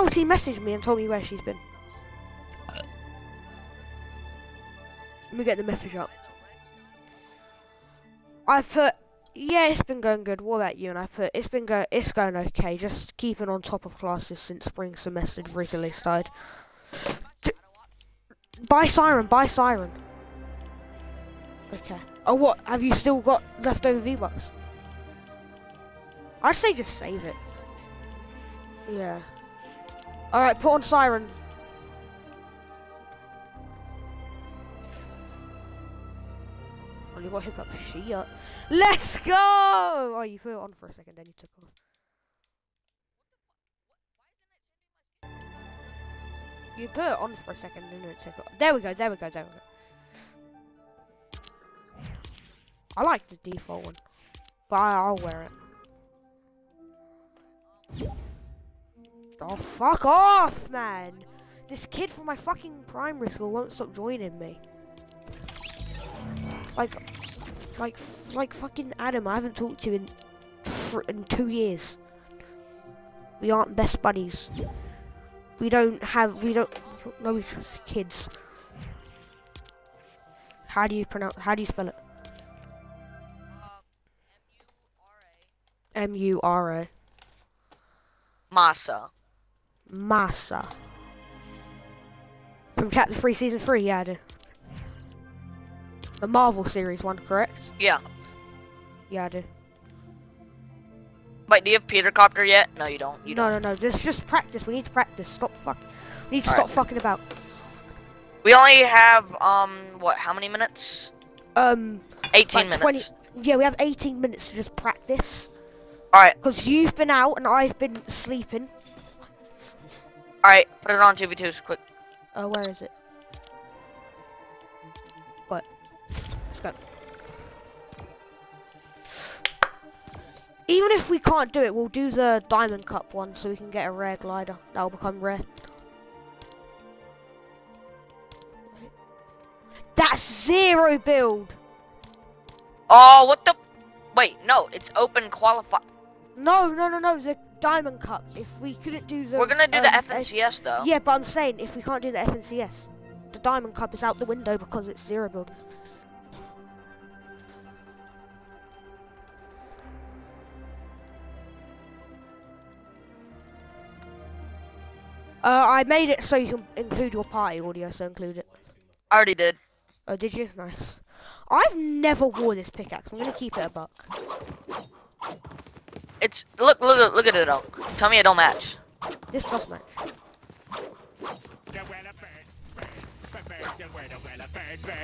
Melty messaged me and told me where she's been. Let me get the message up. I put, yeah, it's been going good. What about you? And I put, it's been go, it's going okay. Just keeping on top of classes since spring semester recently started. D buy Siren, buy Siren. Okay. Oh, what? Have you still got leftover V-Bucks? I'd say just save it. Yeah. Alright, put on Siren. Oh, you got hiccup. Shit. Let's go! Oh, you put it on for a second, then you took off. You put it on for a second, then it took off. There we go, there we go, there we go. I like the default one, but I, I'll wear it. Oh, fuck off, man! This kid from my fucking primary school won't stop joining me. Like, like, like fucking Adam, I haven't talked to in, in two years. We aren't best buddies. We don't have, we don't know each other's kids. How do you pronounce, how do you spell it? Um, M-U-R-A. Masa. Masa. From chapter 3, season 3, yeah, I do. The Marvel series one, correct? Yeah. Yeah, I do. Wait, do you have Peter Copter yet? No, you don't. You no, don't. no, no. Just, just practice. We need to practice. Stop fuck. We need to All stop right. fucking about. We only have um what? How many minutes? Um, 18 like minutes. 20. Yeah, we have 18 minutes to just practice. All right, Because you've been out and I've been sleeping. All right. Put it on 2v2s quick. Uh, where is it? What? Let's go. Even if we can't do it, we'll do the Diamond Cup one so we can get a rare glider. That will become rare. That's zero build. Oh, what the? Wait, no. It's open qualify. No, no, no, no. The Diamond Cup. If we couldn't do the. We're gonna do the um, uh, FNCS though. Yeah, but I'm saying if we can't do the FNCS, the Diamond Cup is out the window because it's zero build. Uh, I made it so you can include your party audio, so include it. I already did. Oh, did you? Nice. I've never wore this pickaxe. I'm gonna keep it a buck. It's look, look, look at it. Though. Tell me it don't match. This does match.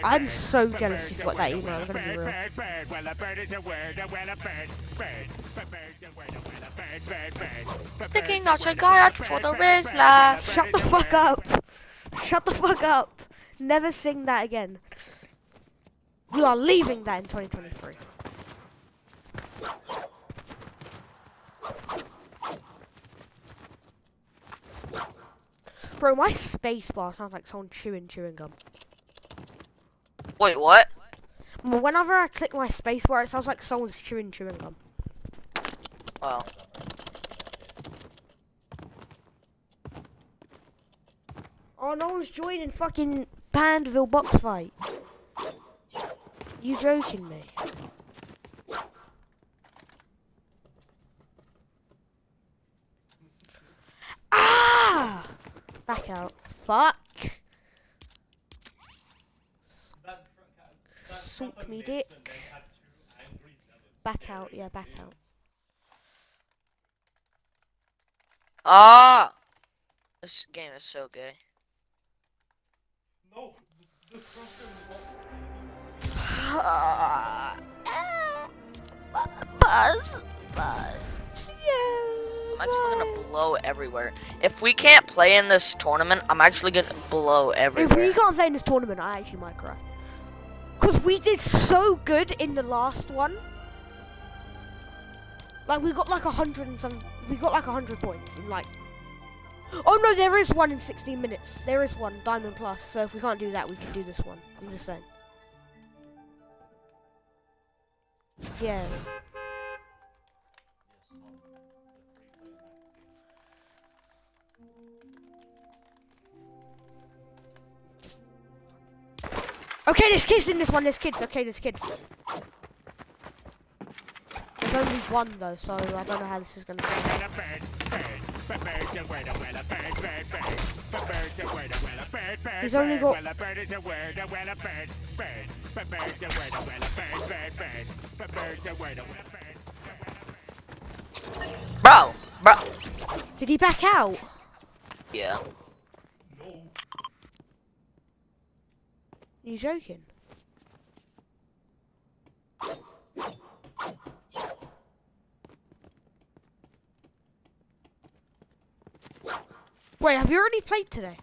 I'm so jealous you've got that email. I'm gonna be real. Sticking out your guard for the Rizzler. Shut the fuck up! Shut the fuck up! Never sing that again. We are leaving that in 2023. Bro, my space bar sounds like someone chewing chewing gum. Wait, what? Whenever I click my space bar, it sounds like someone's chewing chewing gum. Oh, Oh, no one's joining fucking Pandaville box fight. You joking me? Ah! Back out. Fuck. Sulk me dick. Back out, yeah, back out. ah! This game is so gay. No, Buzz, buzz, yeah. I'm actually gonna blow everywhere. If we can't play in this tournament, I'm actually gonna blow everywhere. If we can't play in this tournament, I actually might cry. Cause we did so good in the last one. Like we got like a hundred and some. We got like a hundred points in like. Oh no, there is one in 16 minutes. There is one diamond plus. So if we can't do that, we can do this one. I'm just saying. Yeah. Okay, there's kids in this one. There's kids. Okay, there's kids. There's only one though, so I don't know how this is gonna go. He's only got- Bro, bro. Did he back out? Yeah. Are you joking? Wait, have you already played today?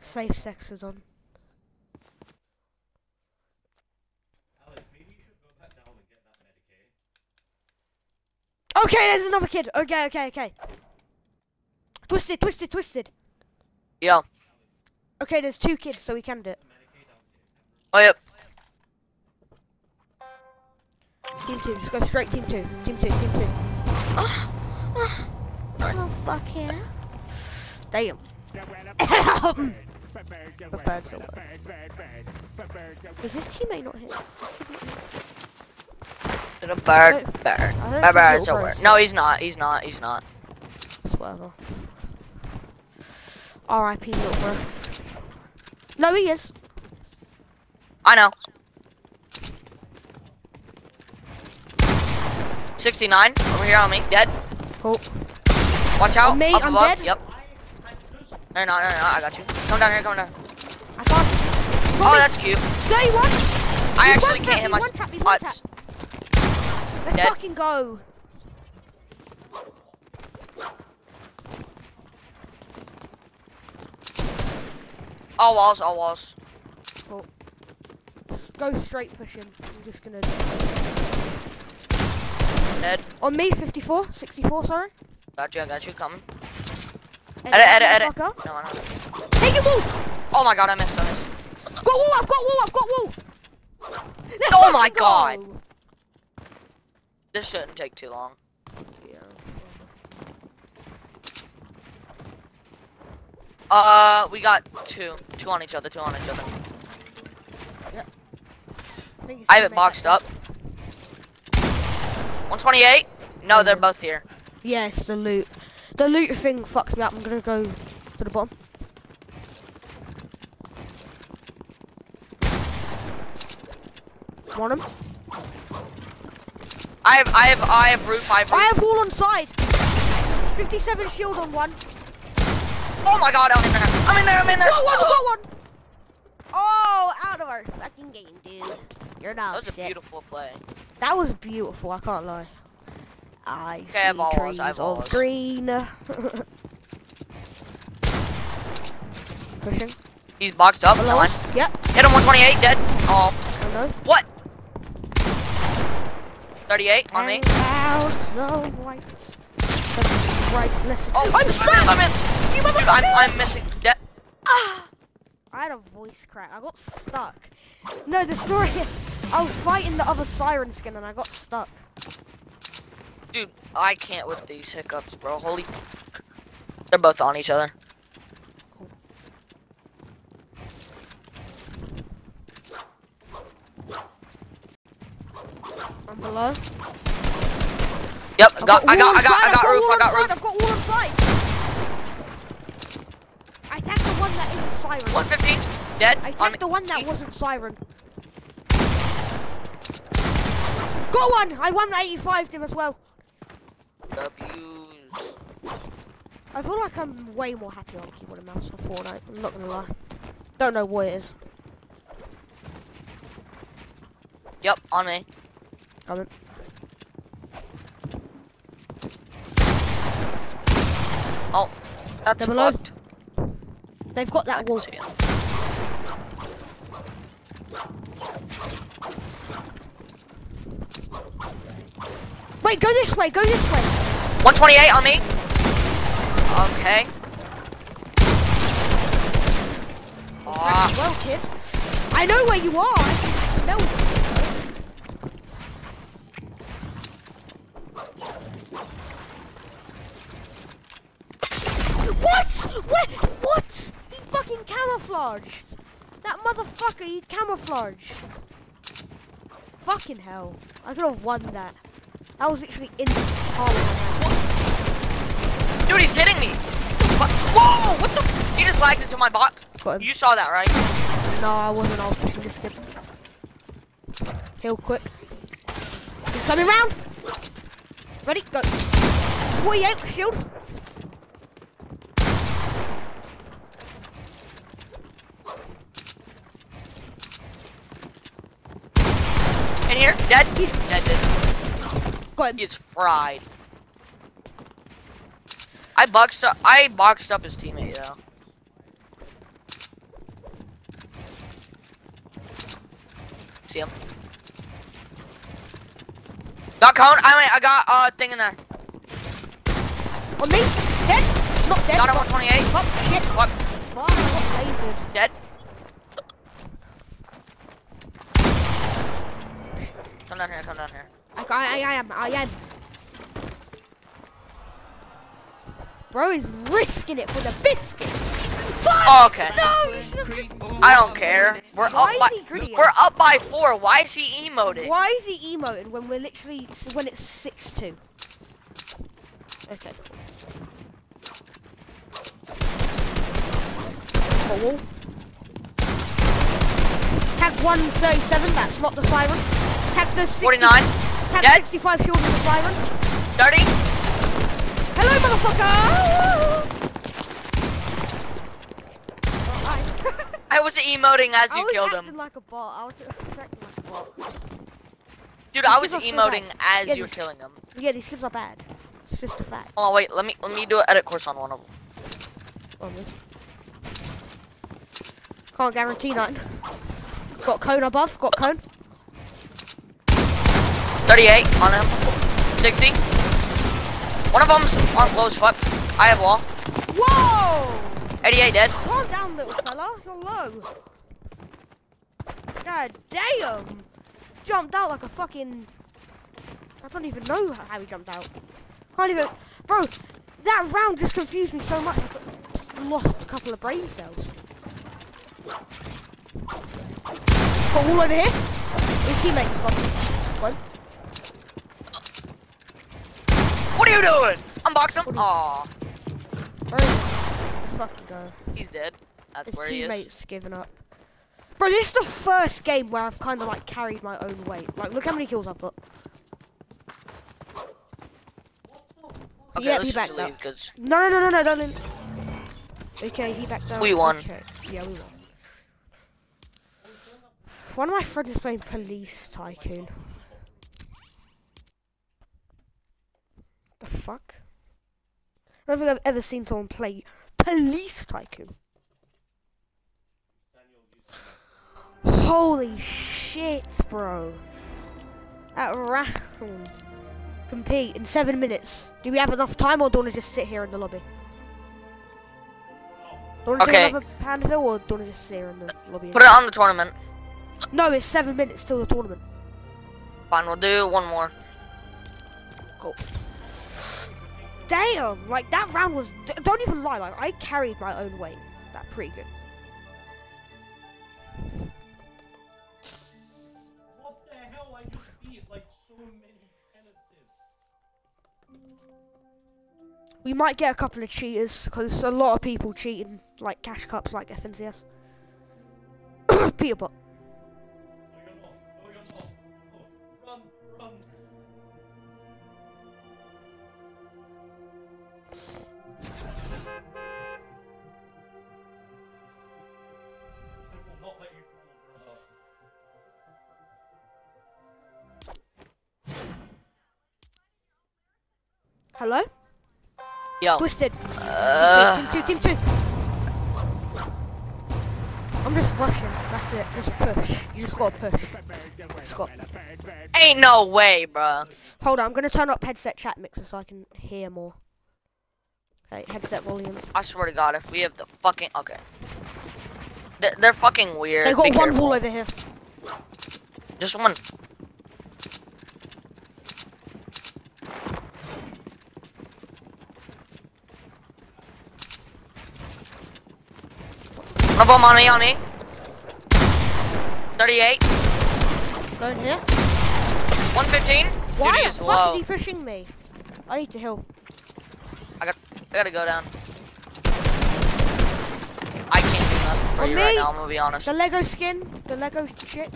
Safe sex is on. Okay, there's another kid. Okay, okay, okay. Twisted, twisted, twisted. Yeah. Okay, there's two kids, so we can do it. Oh, yep. Team two, just go straight team two. Team two, team two. Oh, fuck yeah. Damn. The birds are work. Is this teammate not here? Is this kid not here? The bird, bird. I don't My think bird's over. No, he's not. He's not. He's not. Whatever. R.I.P. little. No, he is. I know. 69 over here on me, dead. Cool. Watch out. Oh, on me, I'm above. dead. Yep. No, no, no, no, I got you. Come down here, come down. I can't. Oh, me. that's cute. 31! I He's actually can't hit my one tap, one butts. Let's Dead. fucking go. All walls, all walls. Cool. Go straight push him. I'm just gonna. Dead. On me, 54, 64, sorry. Got you, I got you. Coming. And Edit, edit, edit. No, I know. Take it, wall! Oh my god, I missed, I missed. Got wall, I've got wall, I've got wall! Let's Oh my fucking God. This shouldn't take too long. Yeah. Uh, we got two. Two on each other, two on each other. I, I have it boxed up. 128? No, they're both here. Yeah, it's the loot. The loot thing fucks me up. I'm gonna go to the bottom. Want him? I have, I have, I have roof, I have I have wall on side. 57 shield on one. Oh my god, I'm in there. I'm in there, I'm in there. Got one, got oh. one. Oh, out of our fucking game, dude. You're not That was a beautiful play. That was beautiful. I can't lie. I I see have balls, trees I of green. Pushing. He's boxed up. Below One. us. Yep. Hit him 128, dead. Oh, I what? 38 on me. And clouds of. The bright blessed. Oh, I'm stuck. I'm in. You motherfucker! I'm, I'm missing. Dead. Ah. I had a voice crack. I got stuck. No, the story is I was fighting the other siren skin and I got stuck. Dude, I can't with these hiccups, bro. Holy. They're both on each other. I'm below. Yep, I've got, I wall got, I got, I got roof, I got roof. I've got wall on side. I attacked the one that isn't siren. 150, dead. I attacked the one that wasn't siren. Got one! I won 85 him as well. W's. I feel like I'm way more happy on keyboard and mouse for Fortnite. I'm not gonna lie. Don't know what it is. Yep, on me. Coming. Oh, that's They're fucked. They've got that wall. Wait, go this way, go this way. 128 on me. Okay. Ah, Well, kid. I know where you are. I can smell you. Camouflaged. That motherfucker, he camouflaged. Fucking hell. I could have won that. That was literally in the hand. Dude, he's hitting me. What? Whoa! What the? He just lagged into my box. You saw that, right? No, I wasn't. I was pushing this kid. Heal quick. He's coming round. Ready? Go. 48 shield. In here, dead. He's Dead, dead. He's fried. I boxed up. I boxed up his teammate though. See him? Got cone. I mean, I got uh thing in there. On me. Dead. Not dead. Got him but- 128. Fuck, shit. What? Fuck, I got lasered. Dead. Come down here. Come down here. I, I, I am. I am. Bro is risking it for the biscuit. Fuck! Oh, okay. No, you just... I don't care. We're Why up by. gritty? We're up by four. Why is he emoting? Why is he emoting when we're literally when it's six two? Okay. Got wall. Tag one thirty seven. That's not the siren. Tag the 60, 49. Tag Dead. sixty five shield with the siren. 30. Hello, motherfucker! I was emoting as you killed him. like. I was acting like a bot. Dude, I was are so emoting as Yeah, you were these- killing him. Yeah, these kids are bad. It's just a fact. Oh wait, let me let me do an edit course on one of them. No. Can't guarantee nothing. Got cone above. Got cone. 38 on him. 60. One of them's on low as fuck. I have wall. Whoa! 88 dead. Calm down, little fella. You're low. God damn! Jumped out like a fucking. I don't even know how he jumped out. Can't even. Bro, that round just confused me so much. I lost a couple of brain cells. Got wall over here. His teammates got one. What are you doing? Unbox him. Aw, Where is he? Let's fucking go. he's dead. That's His where he is. teammates given up. Bro, this is the first game where I've kind of like carried my own weight. Like, look how many kills I've got. Okay, yeah, let's he just backed leave up. because No, no, no, no, no, don't leave. Okay, he backed down. We won. Okay. Yeah, we won. One of my friends is playing Police Tycoon. The fuck? I don't think I've ever seen someone play Police Tycoon. Holy shit, bro. That round. Compete in seven minutes. Do we have enough time or do want to just sit here in the lobby? Do you want to Okay. do another Pandafill or do you want to just sit here in the lobby? put it on the tournament. No, it's seven minutes till the tournament. Fine, we'll do one more. Damn, like that round was. Don't even lie, like I carried my own weight. That pretty good. What the hell? I just beat like so many penalties. We might get a couple of cheaters because a lot of people cheating like cash cups like FNCS. Peter Hello? Yo. Twisted. Uh, team two, team two. I'm just rushing. That's it. Just push. You just gotta push. Just got. ain't no way, bruh. Hold on. I'm gonna turn up headset chat mixer so I can hear more. Okay, headset volume. I swear to God, if we have the fucking okay, they're, they're fucking weird. They got Be one careful. wall over here. Just one. Of them on me, on me. 38, Go in here. 115. Why Dude, the fuck low. is he pushing me? I need to heal. I got, I gotta go down. I can't do nothing for On you right me? now, I'm gonna be honest. The Lego skin, the Lego chick.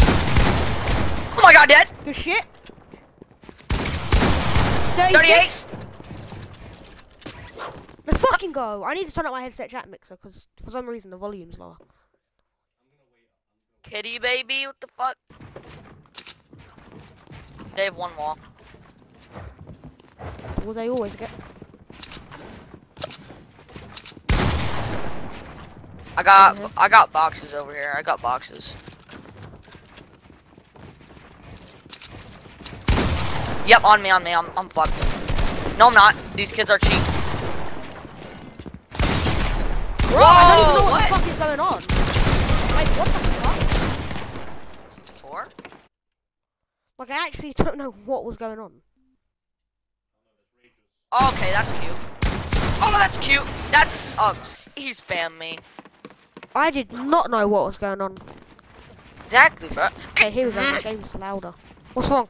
Oh my god, dead! Good shit. 36. Let's fucking go. I need to turn up my headset chat mixer because for some reason the volume's lower. Kitty baby, what the fuck? They have one more. Will they always get? I got, Mhm. I got boxes over here. I got boxes. Yep, on me, on me. I'm, I'm fucked. No, I'm not. These kids are cheats. Bro, I don't even know Whoa, what, the fuck is going on. Like, what the fuck? Four? Like, I actually don't know what was going on. Okay, that's cute. Oh, that's cute. That's, oh, he spammed me. I did not know what was going on. Exactly, bro. Okay, here we go. My game's louder. What's wrong?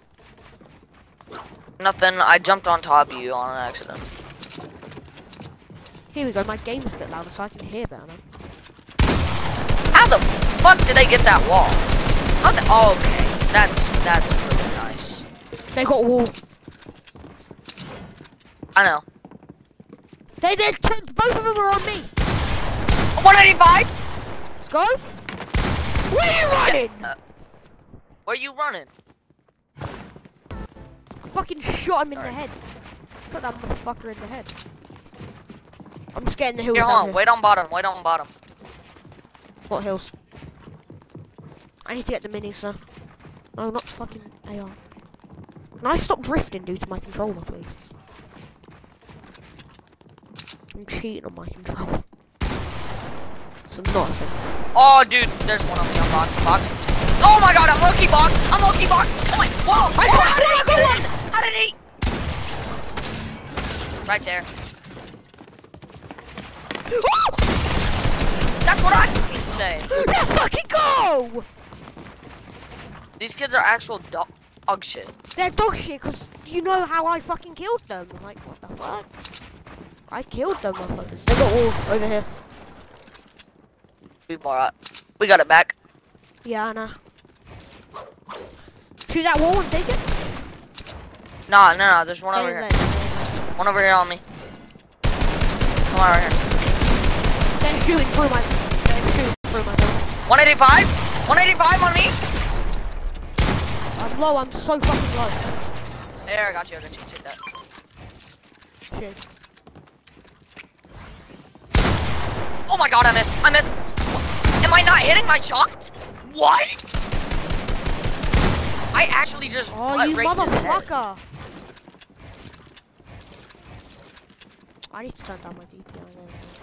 Nothing. I jumped on top of you on an accident. Here we go. My game's a bit louder, so I can hear better. How the fuck did they get that wall? How the? Oh, okay, that's that's really nice. They got a wall. I know. They did. Both of them are on me. 185. Let's go. Where are you running? Uh, where you running? I fucking shot him in the head. Put that motherfucker in the head. I'm just getting the hills Here, hold on. here. Wait on bottom. Wait on bottom. What hills? I need to get the mini, sir. No, not fucking AR. Can I stop drifting due to my controller, please? I'm cheating on my controller. Some nonsense. Oh, dude, there's one on me on box. Box. Oh my god, I'm low key box. I'm low key box. Oh my. Whoa. I got how did one, I he got get in? How did he? Right there. That's what I fucking say. Let's fucking go! These kids are actual dog, dog shit. They're dog shit because you know how I fucking killed them. I'm like, what the fuck? I killed them, motherfuckers. They got all over here. We bought. We got it back. Yeah, I know. Shoot that wall and take it. Nah, no, no. There's one over here. One over here on me. Come on, right here. They're shooting through my. Shooting through my 185. 185 on me. I'm low. I'm so fucking low. There, I got you. I got you. Take that. Cheers. Oh my god, I missed. I missed. Am I not hitting my shots? What? I actually just Oh, you raked his head. motherfucker! I need to turn down my DPI there.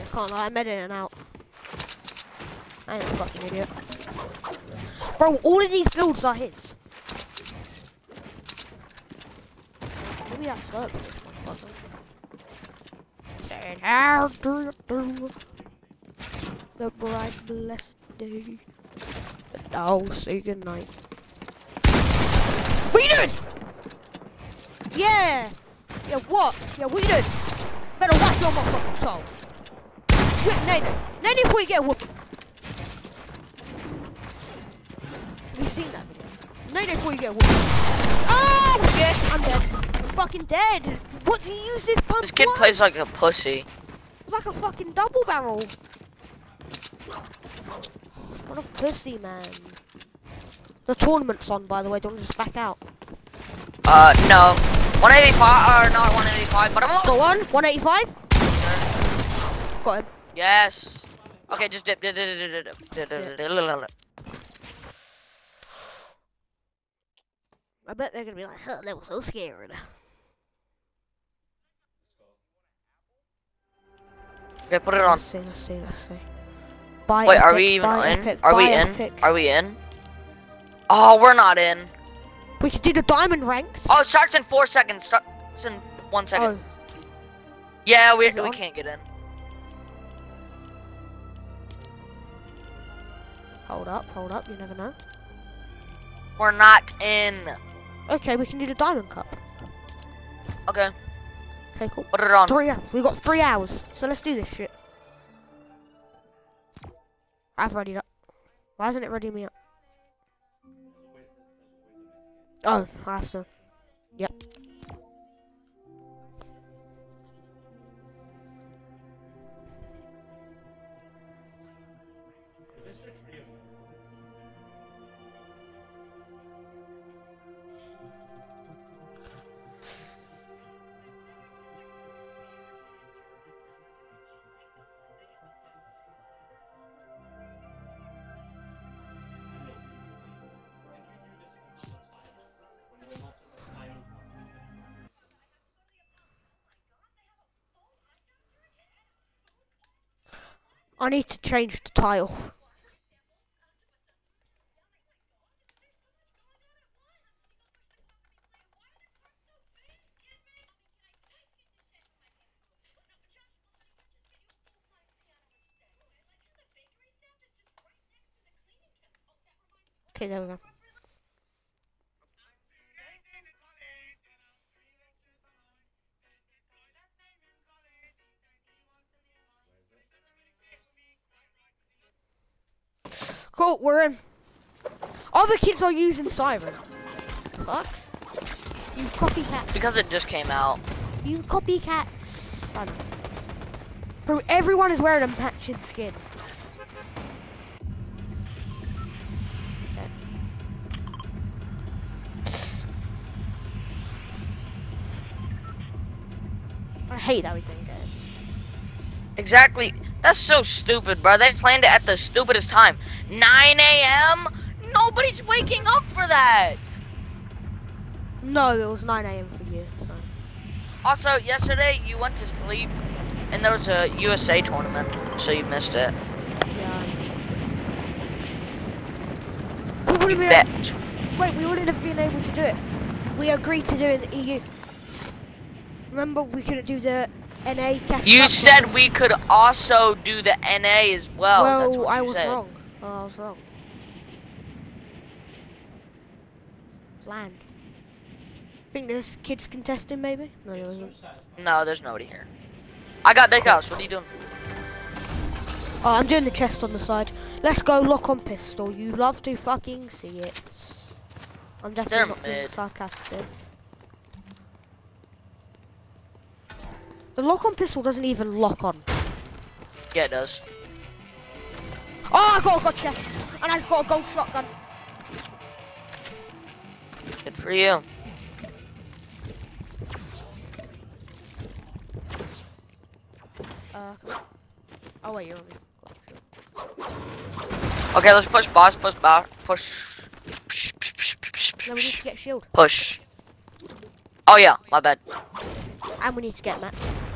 I can't lie, I'm editing out. I ain't a fucking idiot. Bro, all of these builds are his. Maybe that's this. Saying, how do you do the bright blessed day that thou say goodnight. What you doing? Yeah! Yeah, what? Yeah, what you doing? Better watch your motherfucking soul. Whip Nene. Nene before you get whooped. Have you seen that? Nene before you get whooped. Oh shit! I'm dead. I'm fucking dead. What do you use this pump This kid twice? plays like a pussy. Like a fucking double barrel. What a pussy, man. The tournament's on, by the way. Don't just back out. Uh, no. 185, or not 185, but I'm Got almost. one. 185. Got him. Yes. Okay, just dip. I bet they're gonna be like, huh, they were so scared. Okay, put it on. Let's see, let's see, let's see. Buy Wait, are we even in? Pick, are we in? Are we in? Oh, we're not in. We could do the diamond ranks. Oh, it starts in four seconds. Starts in one second. Oh. Yeah, we, we can't get in. Hold up, hold up. You never know. We're not in. Okay, we can do the diamond cup. Okay, Okay, cool. put it on. Three. hours. We got three hours, so let's do this shit. I've readied up. Why isn't it ready me up? Oh, I have to. Yep. I need to change the tile. Okay, there we go. Cool, we're in. Other kids are using Siren. Fuck. You copycats. Because it just came out. You copycats. I know. Bro, everyone is wearing a matching skin. I hate that we didn't get it. Exactly. That's so stupid, bro. They planned it at the stupidest time. 9 a.m. Nobody's waking up for that. No, it was 9 a.m. for you, so. Also, yesterday you went to sleep, and there was a USA tournament, so you missed it. Yeah. We wouldn't bet. have, wait, we wouldn't have been able to do it. We agreed to do it in the EU. Remember, we couldn't do the NA cash. You said we could also do the NA as well. Well, I was said. wrong. Well, I was wrong. Land. Think there's kids contesting, maybe? No, there isn't. No, there's nobody here. I got big house. What are you doing? Oh, I'm doing the chest on the side. Let's go lock on pistol. You love to fucking see it. I'm definitely They're not being sarcastic. The lock on pistol doesn't even lock on. Yeah, it does. Oh, I got a got chest, and I've got a gold shotgun. Good for you. Uh, oh wait, you're on me. Okay, let's push boss. Push boss. Push. Push. Push. No, we need to get shield, push. Oh yeah, my bad. and we need to get mats.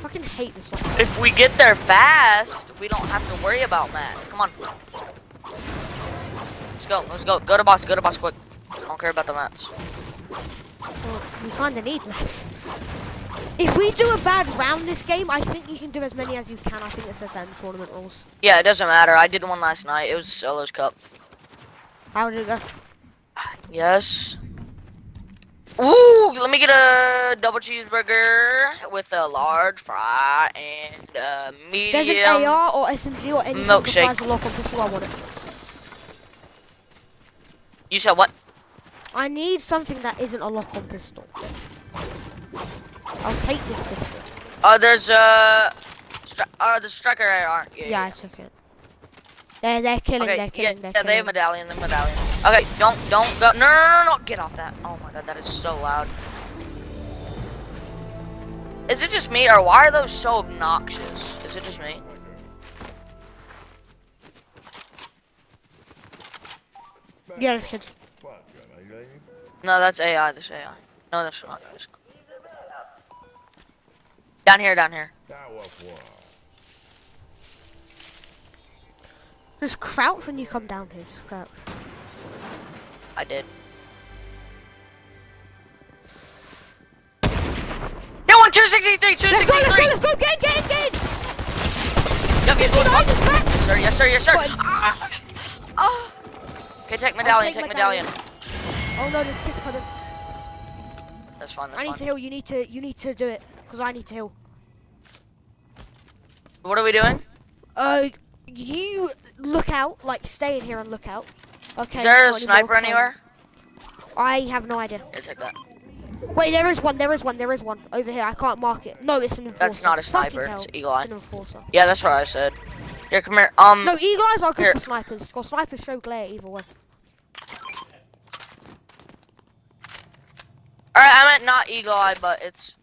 Fucking hate this one. If we get there fast, we don't have to worry about mats. Come on. Let's go. Let's go. Go to boss. Go to boss quick. I don't care about the mats. Well, we kinda need mats. If we do a bad round this game, I think you can do as many as you can. I think it's the tournament rules. Yeah, it doesn't matter. I did one last night. It was Solos Cup. How did it go? Yes. Ooh, let me get a double cheeseburger with a large fry and a medium. There's an AR or SMG or anything Milkshake. besides a lock on pistol. I want it. You said what? I need something that isn't a lock on pistol. I'll take this pistol. Oh, there's a. Stri- uh, the striker AR. Yeah. Yeah, I took it. They're they're killing. Okay, they're yeah, killing. they're yeah, they have medallion, they have medallion. Okay, don't, don't go. No, no, no, no, get off that. Oh my god, that is so loud. Is it just me, or why are those so obnoxious? Is it just me? Yeah, this kid's. No, that's AI, that's AI. No, that's not. Down here, down here. Just crouch when you come down here. Just crouch. I did. No one, 263, 263! Let's go, let's go, let's go, get in, get get! Yep, he's us, crack! Yes, sir, yes, sir, yes, sir. Ah. Ah. Okay, take medallion, take take medallion. Oh no, there's kids coming. That's fine, that's I need fine. to heal, you need to, you need to do it. Because I need to heal. What are we doing? Uh, you look out, like stay in here and look out. Okay. Is there a not sniper anywhere? I have no idea. Here, take that. Wait, there is one, there is one, there is one. Over here, I can't mark it. No, it's an enforcer. That's not a sniper, it's Eagle Eye. It's an enforcer. Yeah, that's what I said. Here, come here. Um, No, eagle eyes are good Here. for snipers. Because snipers show glare either way. alright, I meant not eagle eye, but it's,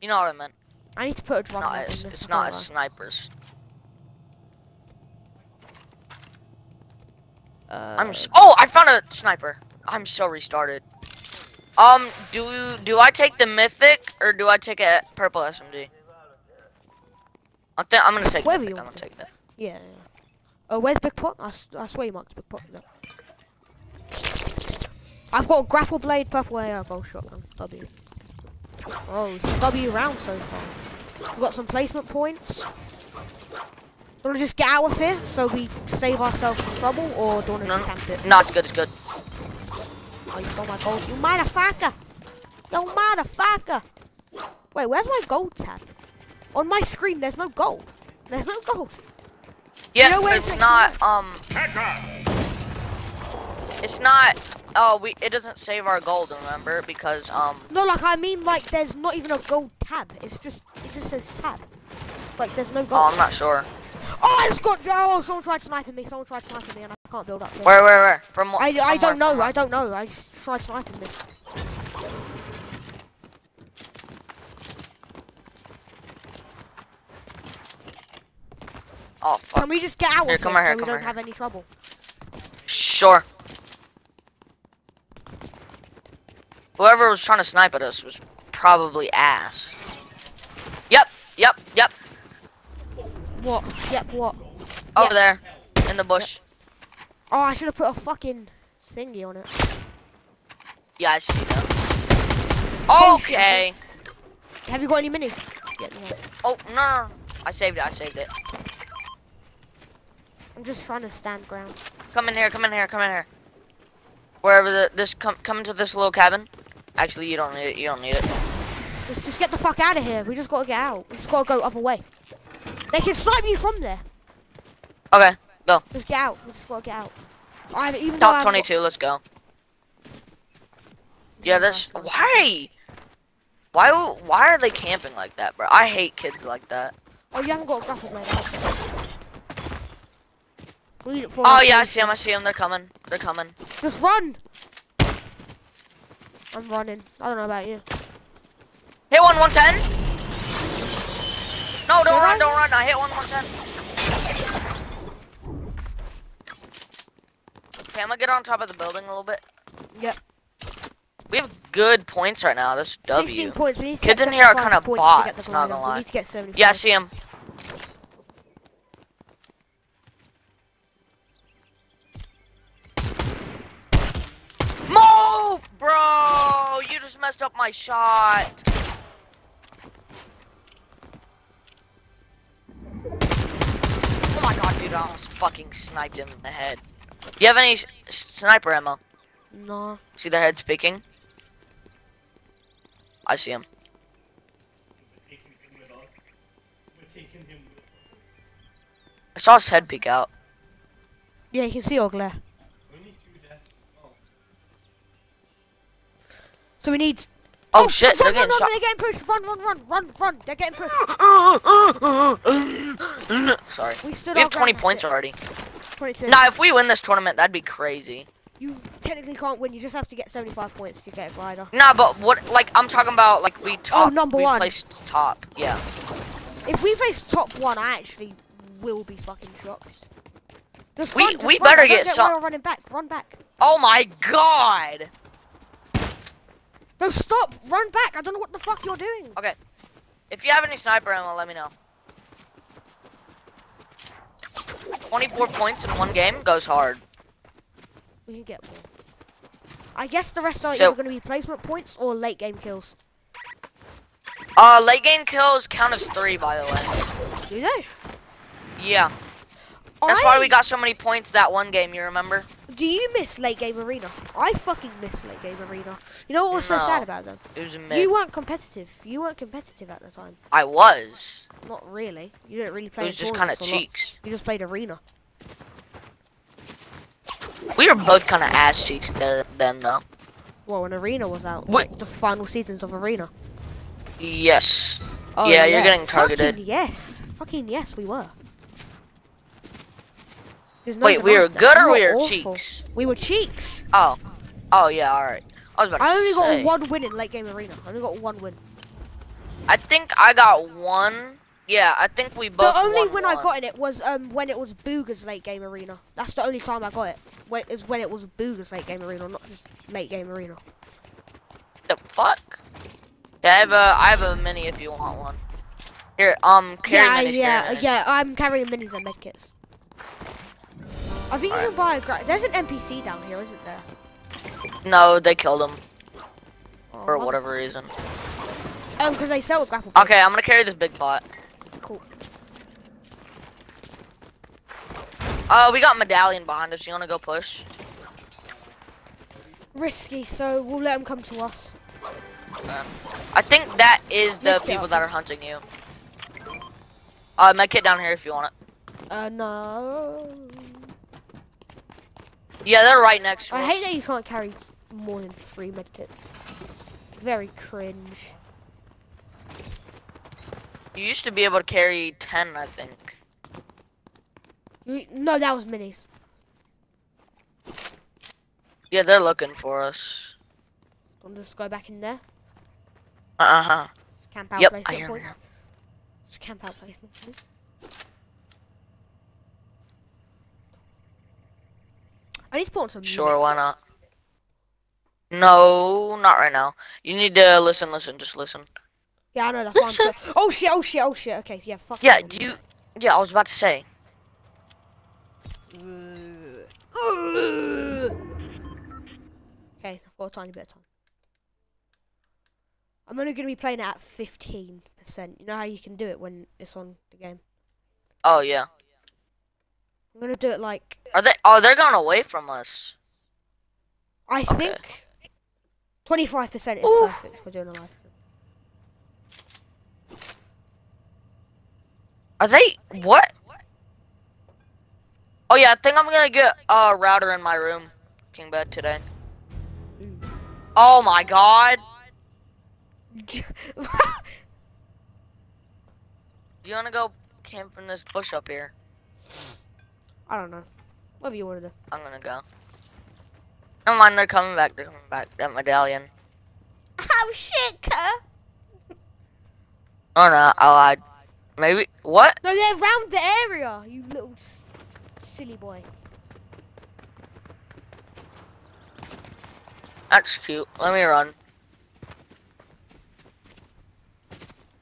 you know what I meant. I need to put a Not map in this. it's not can't snipers. Uh, I'm. s oh, I found a sniper. I'm so restarted. Um, do do I take the mythic or do I take a purple SMG? I think I'm gonna take Whatever mythic. you I'm want gonna take mythic. Yeah. Oh, where's Big Pot? I, I swear you marked Big Pot. There. I've got a grapple blade, purple AR, gold shotgun. W. Oh, it's a W round so far. We've got some placement points. Do you to just get out of here so we save ourselves some trouble, or do you to No, camp it? No, it's good. It's good. Oh, you stole my gold. You motherfucker! You motherfucker! Wait, where's my gold tab? On my screen, there's no gold. There's no gold. Yeah, know it's it's not. Um, it's not. Oh, we. It doesn't save our gold. Remember, because um. No, like I mean, like there's not even a gold tab. It's just it just says tab. Like there's no gold. Oh, gold. I'm not sure. Oh, I just got. Oh, someone tried sniping me. Someone tried sniping me, and I can't build up. There. Where, where, where? From what? I, from I don't know. I don't know. I just tried sniping me. Oh fuck. Can we just get out Here, of come here here, so we don't here. have any trouble? Sure. Whoever was trying to snipe at us was probably ass. Yep, yep, yep. What? Yep. What? Over there, in the bush. Oh, I should have put a fucking thingy on it. Yeah, I see. Oh, Okay. Have you got any minis? Yeah, no. Oh no, no, no. I saved it. I saved it. I'm just trying to stand ground. Come in here. Come in here. Come in here. Wherever the this come come into this little cabin. Actually, you don't need it. You don't need it. Let's just get the fuck out of here. We just gotta get out. We just gotta go other way. They can snipe you from there. Okay, go. Just get out. We just gotta get out. I even Top I've 22. Let's go. Yeah, that's why. Why why are they camping like that, bro? I hate kids like that. Oh, you haven't got a grapple blade. have you? We need it for Oh yeah, I see them. I see them. They're coming. They're coming. Just run. I'm running. I don't know about you. Hit one 110. No, don't run, don't run. I hit one 110. Okay, I'm gonna get on top of the building a little bit. Yep. We have good points right now. This 16 W. points. We need to Kids in here are 75 kinda points to get the bots, not gonna lie. We need to get 75. Yeah, I see him. Move, bro! You just messed up my shot. I almost fucking sniped him in the head. Do you have any s- sniper ammo? No. See the head speaking? I see him. We're taking him with us. We're taking him with us. I saw his head peek out. Yeah, you can see our glare. Only two deaths. Oh. So we need. Oh, shit, they're Run, run, getting run, shot. they're getting pushed. Run, run, run, run, run. They're getting pushed. Sorry. We stood We have 20 points it. already. 22. Nah, if we win this tournament, that'd be crazy. You technically can't win. You just have to get 75 points to get a glider. Nah, but what, like, I'm talking about, like, we oh, top. Oh, number we one. placed top, yeah. If we face top one, I actually will be fucking shocked. Just We- run, we better get why some- running back. Run back. Oh my god! No, stop. Run back. I don't know what the fuck you're doing. Okay. If you have any sniper ammo, let me know. 24 points in one game goes hard. We can get more. I guess the rest are So- either going to be placement points or late game kills. Uh, late game kills count as three, by the way. Do they? Yeah, that's why we got so many points that one game. You remember? Do you miss late game arena? I fucking miss late game arena. You know what was so sad about them? It was a mid. You weren't competitive. You weren't competitive at the time. I was. Not really. You didn't really play. It was just kind of a lot. cheeks. You just played arena. We were both kind of ass cheeks there, then, though. Well, when arena was out, What? like the final seasons of arena. Yes. Oh, Yeah, you're getting targeted. Fucking yes. Fucking yes, we were. There's no Wait, we were good or We we were awful. cheeks? We were cheeks. Oh. Oh yeah. All right. I was about to I only say. got one win in late game arena. I only got one win. I think I got one. Yeah, I think we both. the only win I got in it was um when it was Booga's late game arena. That's the only time I got it. When, is when it was Booga's late game arena, not just late game arena. The fuck? Yeah, I have a I have a mini if you want one. Here, um, carry yeah, minis, yeah, carry minis. yeah. I'm carrying minis and medkits. I think you can buy a. Gra- There's an NPC down here, isn't there? No, they killed him Oh, for whatever reason. Um, because they sell a grapple. Okay, I'm gonna carry this big pot. Cool. Uh, we got medallion behind us. You wanna go push? Risky, so we'll let them come to us. I think that is the Lift people that are hunting you. Uh, med kit down here if you want it. Uh, no. Yeah, they're right next to I us. hate that you can't carry more than three medkits. Very cringe. You used to be able to carry 10, I think. No, that was minis. Yeah, they're looking for us. I'll just go back in there. Uh-huh. Camp out Yep, I placement hear 'em points. Just camp out placement points. I need to put on some Sure, music. why not? No, not right now. You need to listen, listen, just listen. Yeah, I know that's Listen. Oh shit, oh shit, oh shit. Okay, yeah, fuck. Yeah, do you... Yeah, I was about to say. Okay, I've got a tiny bit of time. I'm only going to be playing it at 15%. You know how you can do it when it's on the game? Oh, yeah. I'm to do it like, Are they... Oh, they're going away from us. I Okay. think 25% is Ooh. perfect for doing a live. Are they... What? Oh, yeah, I think I'm gonna get a router in my room. King bed today. Ooh. Oh, my God. Do you wanna go camp in this bush up here? I don't know. Whatever you want to do. I'm gonna go. Never mind, they're coming back. They're coming back. That medallion. Oh shit, Kurt! Oh no, I lied. Maybe what? No, they're around the area, you little s- silly boy. That's cute. Let me run.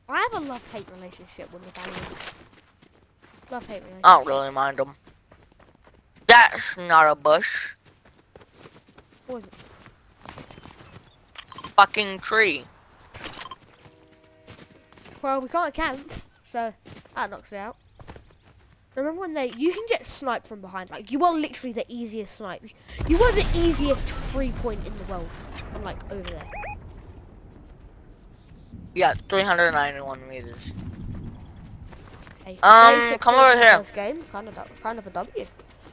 I have a love-hate relationship with the medallions. Love-hate relationship. I don't really mind them. That's not a bush. What is it? Fucking tree. Well, we can't camp, so that knocks it out. Remember when they, you can get sniped from behind, like you are literally the easiest snipe. You are the easiest free point in the world, from like over there. Yeah, 391 meters. Okay, Um, 36 come over here. Game, kind of, kind of a W.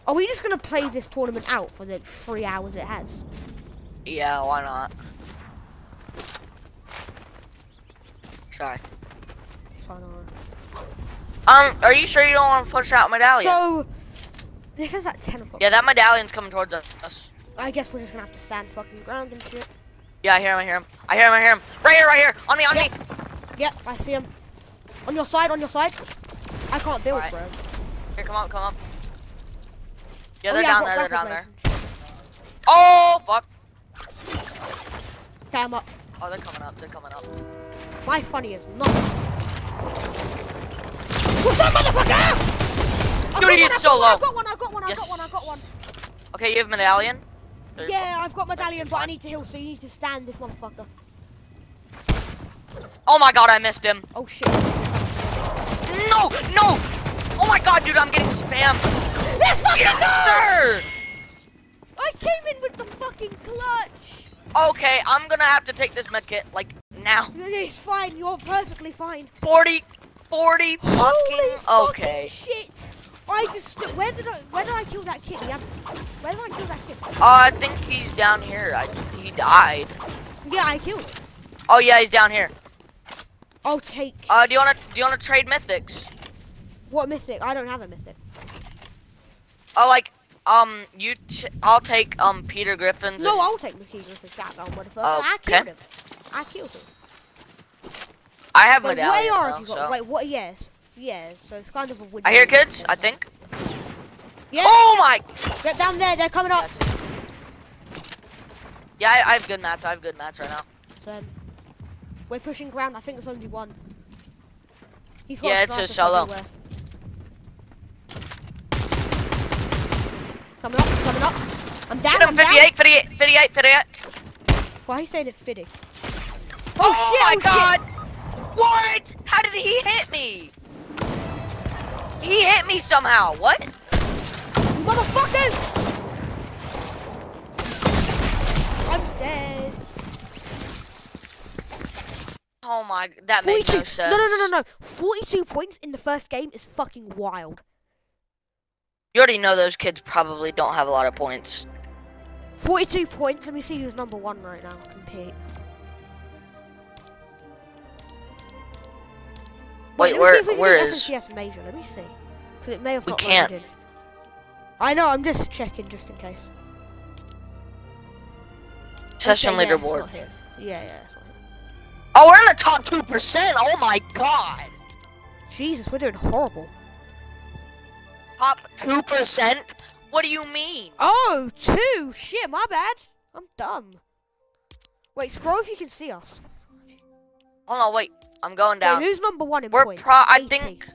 Are we just gonna play this tournament out for the three hours it has? Yeah, why not? Sorry. Um, are you sure you don't want to push out medallion? So, this is at 10 o'clock. yeah, that medallion's coming towards us. I guess we're just gonna have to stand fucking ground and shit. Yeah, I hear him, I hear him. I hear him, I hear him. Right here, right here. On me, on Yeah. me. Yep, I see him. On your side, on your side. I can't build, Alright. bro. Here, come up, come up. Yeah, Oh, they're yeah, down there, they're down there. Oh, fuck. Okay, I'm up. Oh, they're coming up, they're coming up. My funny is not. What's up, motherfucker? Dude, got he's so got one, low. I've got one, I've got one, I've Yes. got one, I've got one. Okay, you have medallion. There's- Yeah, I've got medallion, but I need to heal, so you need to stand this motherfucker. Oh my god, I missed him. Oh shit. No, no. Oh my god, dude, I'm getting spammed. Let's fucking Yes, go! sir. I came in with the fucking clutch. Okay, I'm gonna have to take this medkit like now. It's fine, you're perfectly fine. 40, 40 fucking. Holy fucking Okay. shit! I just where did I where did I kill that kid? Where did I kill that kid? Uh, I think he's down here. I, he died. Yeah, I killed him. Oh yeah, he's down here. I'll take Uh, do you wanna do you wanna trade mythics? what mythic? I don't have a mythic. Oh, like um, you. I'll take um Peter Griffin's. No, I'll take McKeever for shotgun, motherfucker. I Okay. killed him. I killed him. I have Wait, what medallion. AR though, you got? so. Wait, what? Yes, yes. So it's kind of a win. I hear kids. I think. Yeah, Oh my. get down there. They're coming up. Yes. Yeah, I, I have good mats. I have good mats right now. So, we're pushing ground. I think there's only one. He's got Yeah, it's a shallow. everywhere. Coming up, coming up. I'm down, I'm him, down. 58, 58, 58, 58. Why are you saying it fitting? Oh, Oh, my oh, shit, oh, god! What? How did he hit me? He hit me somehow. What? You motherfuckers! I'm dead. Oh my, that made 42. no sense. no, no, no, no, no. 42 points in the first game is fucking wild. You already know those kids probably don't have a lot of points. 42 points. Let me see who's number one right now. Compete. Wait, let me where- see if we can where is- major. Let me see. Because it may have We not can't. loaded. I know. I'm just checking just in case. Session Okay, leaderboard. Yeah, yeah, here. Oh, we're in the top 2%. Oh my god. Jesus, we're doing horrible. Top 2%? What do you mean? Oh, two. Shit, my bad. I'm dumb. Wait, scroll if you can see us. Hold on, wait. I'm going Wait, down. who's number one in We're points? pro. I 80. think.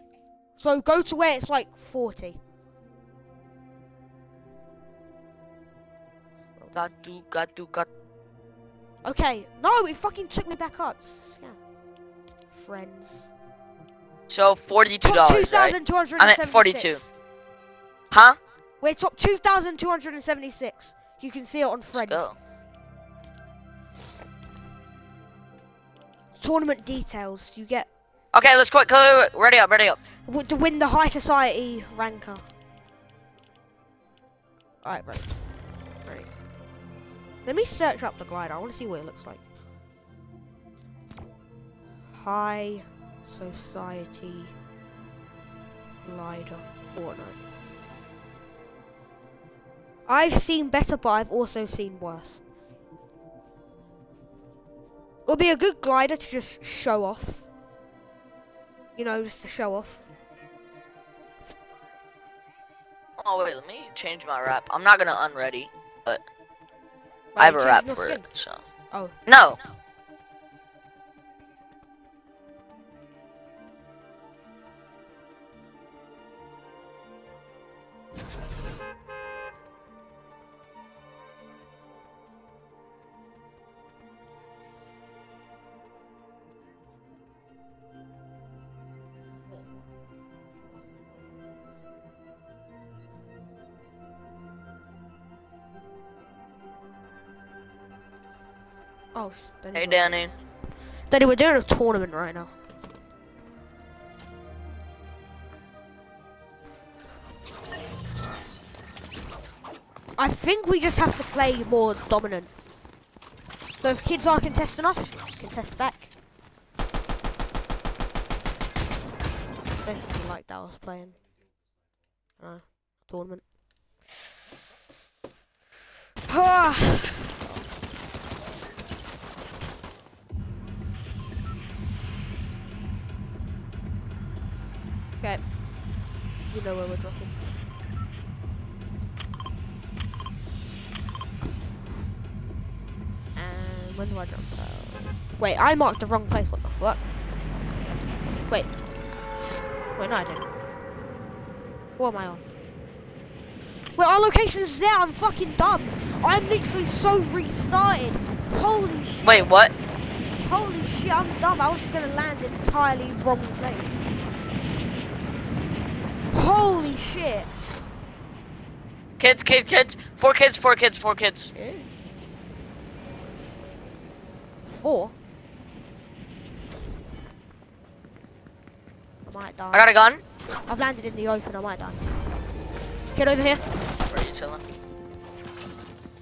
So go to where it's like 40. Got to, got to, got. Okay. No, it fucking took me back up. Yeah. Friends. So forty-two Top dollars, right? I'm at 42. Huh? We're top 2,276. You can see it on Friends. Go. Tournament details. You get Okay, let's quick. go- Ready up, ready up. w- to win the High Society ranker. Alright, right. Right. Let me search up the glider. I want to see what it looks like. High Society glider Fortnite. I've seen better, but I've also seen worse. It'll be a good glider to just show off. You know, just to show off. Oh wait, let me change my rap. I'm not gonna unready, but Why, I have a changing rap for skin? it. So Oh. no. Oh, sh- Danny, Hey Danny. Danny, we're doing a tournament right now. I think we just have to play more dominant. So if kids are contesting us, contest back. Don't really like that I was playing. Uh, tournament. Ah. Know where we're dropping. And when do I jump out? Wait, I marked the wrong place. What the fuck? Wait. Wait, no, I didn't. What am I on? Wait, our location is there. I'm fucking dumb. I'm literally so restarted. Holy shit. Wait, what? Holy shit, I'm dumb. I was gonna land in entirely wrong place. Holy shit. Kids, kids, kids. Four kids, four kids, four kids. Four. I might die. I got a gun. I've landed in the open. I might die. Get over here. Where are you chilling?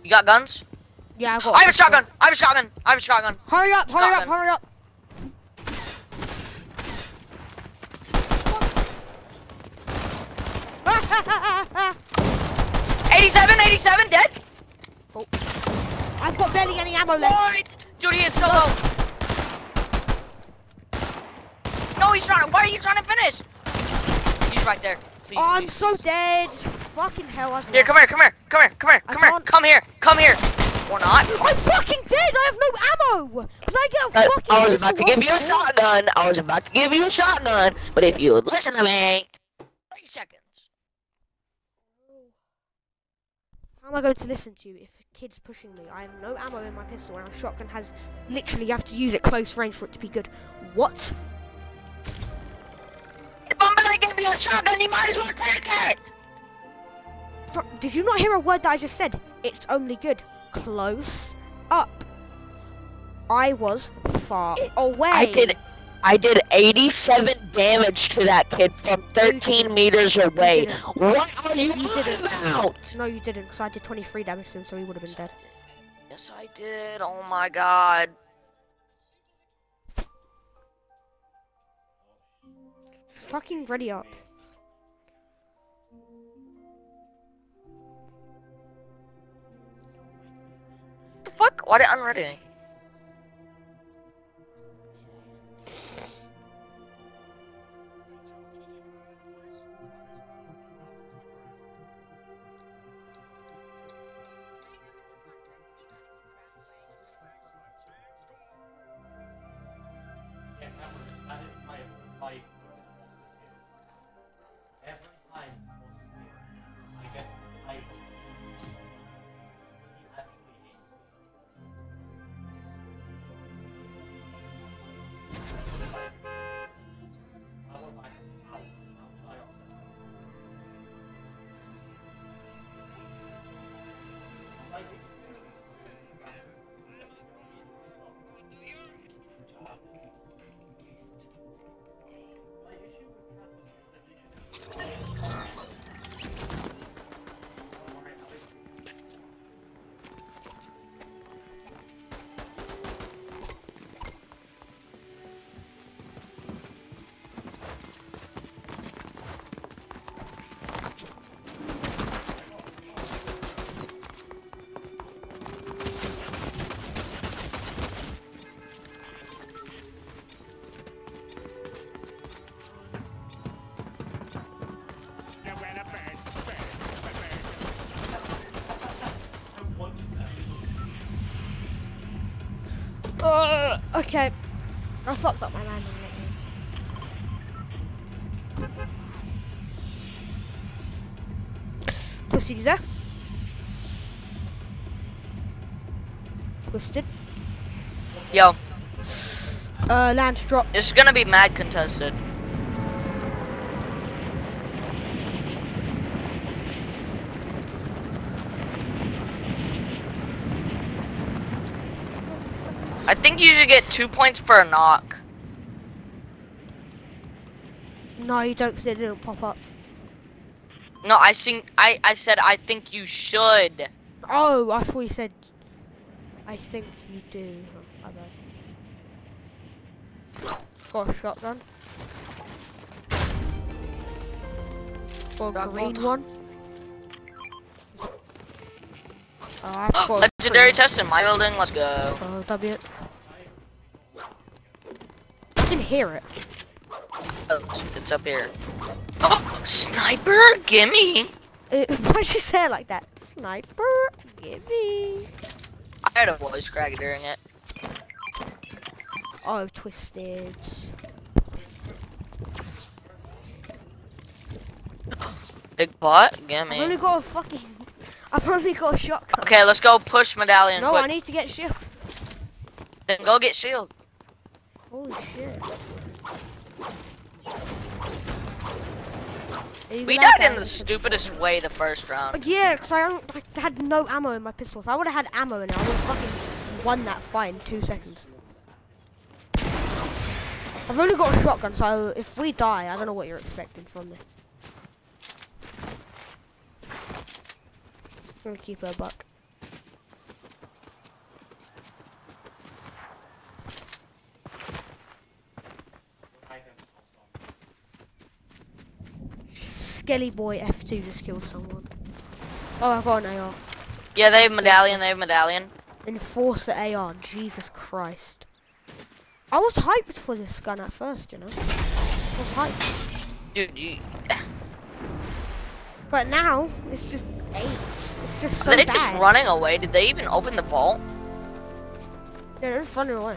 You got guns? Yeah, I got. I have a shotgun. I have a shotgun. I have a shotgun. Hurry up! Hurry up! Hurry up! 87, 87, dead. Oh. I've got barely any ammo left. What? Dude, he is so low. No, he's trying to. Why are you trying to finish? He's right there. Please, Oh, I'm please, so please. dead. Fucking hell, I've Here, come here, come here, come here, come here, I come here, can't- come here, come here. Or not. I'm fucking dead. I have no ammo. Cause I get a Uh, fucking. I was about to give you a shotgun. I was about to give you a shotgun. But if you listen to me, Three seconds. How am I going to listen to you if a kid's pushing me? I have no ammo in my pistol, and a shotgun has literally you have to use it close range for it to be good. What? if I'm to give you a shotgun, you might as well take it. Did you not hear a word that I just said? It's only good. Close up. I was far away. I did. I did 87 damage to that kid from 13 meters away. What are you, You didn't. about? No, you didn't, because I did 23 damage to him, so he would have been dead. Yes, I did. Oh my god. Just fucking ready up. What the fuck? Why did I unready? Fucked up my landing. Twisted, is there? Twisted. Yo, Uh, land drop. it's gonna be mad contested. I think you should get two points for a knock. No, you don't, because it didn't pop up. No, I think I I said I think you should. Oh, I thought you said. I think you do. Oh, my bad. Got a shotgun. Got a green one. Oh, I've got a Legendary green- test in my building. Let's go. Oh, W. I can hear it. Oh, it's- up here. Oh, sniper, gimme! Uh, Why'd you say it like that? Sniper, give me. I had a voice crack during it. Oh, twisted. Big pot? I've Gimme. only got a fucking. I've only got a shotgun. Okay, let's go push medallion No, quick. I need to get shield. Then go get shield. Holy shit. Are you We died in the stupidest way the first round. But Yeah, because I, I had no ammo in my pistol. If I would have had ammo in it, I would have fucking won that fight in two seconds. I've only got a shotgun, so if we die, I don't know what you're expecting from me. I'm gonna keep her a buck. Skelly boy F2 just killed someone. Oh, I've got an AR. Yeah, they have medallion, they have medallion. Enforcer AR, Jesus Christ. I was hyped for this gun at first, you know. I was hyped. Dude, you, But now, it's just eights. It's just so are they bad. just running away? Did they even open the vault? Yeah, they're just running away.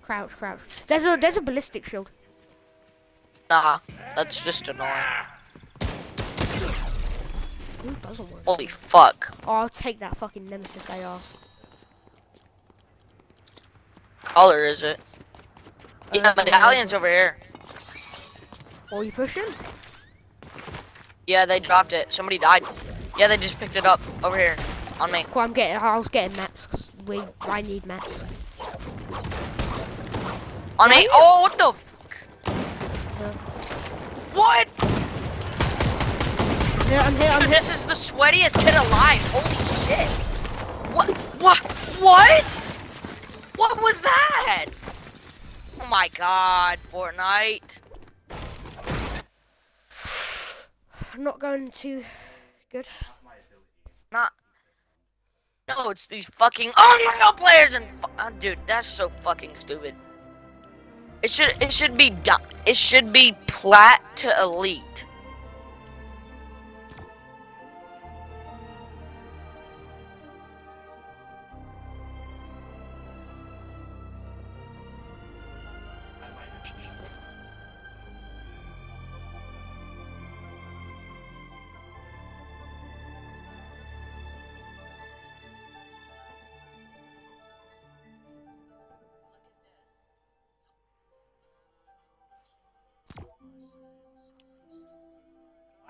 Crouch, crouch. There's a there's a ballistic shield. Nah, that's just annoying. Want? Holy fuck. Oh, I'll take that fucking Nemesis AR. Color is it? Yeah, medallion's over here. Oh, you pushing? Yeah, they dropped it. Somebody died. Yeah, they just picked it up over here on me. Cool, I'm getting. I was getting mats. 'cause we, I need mats. On me. Oh, what the? Fuck? Yeah. I'm here. I'm Dude, here. this is the sweatiest kid alive. Holy shit. What? What? What? What was that? Oh my god, Fortnite. Not going too good. Not. No, it's these fucking Unreal players and uh, dude, that's so fucking stupid. It should it should be. It should be plat to elite.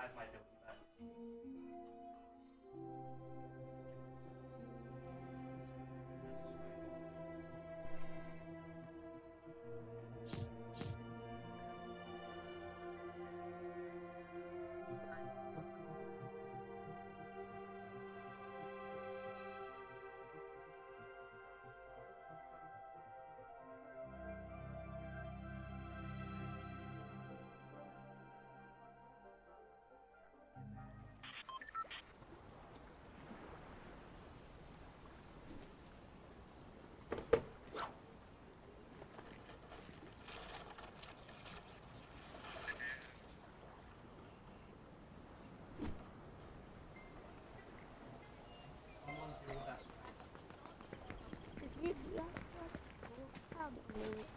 as my You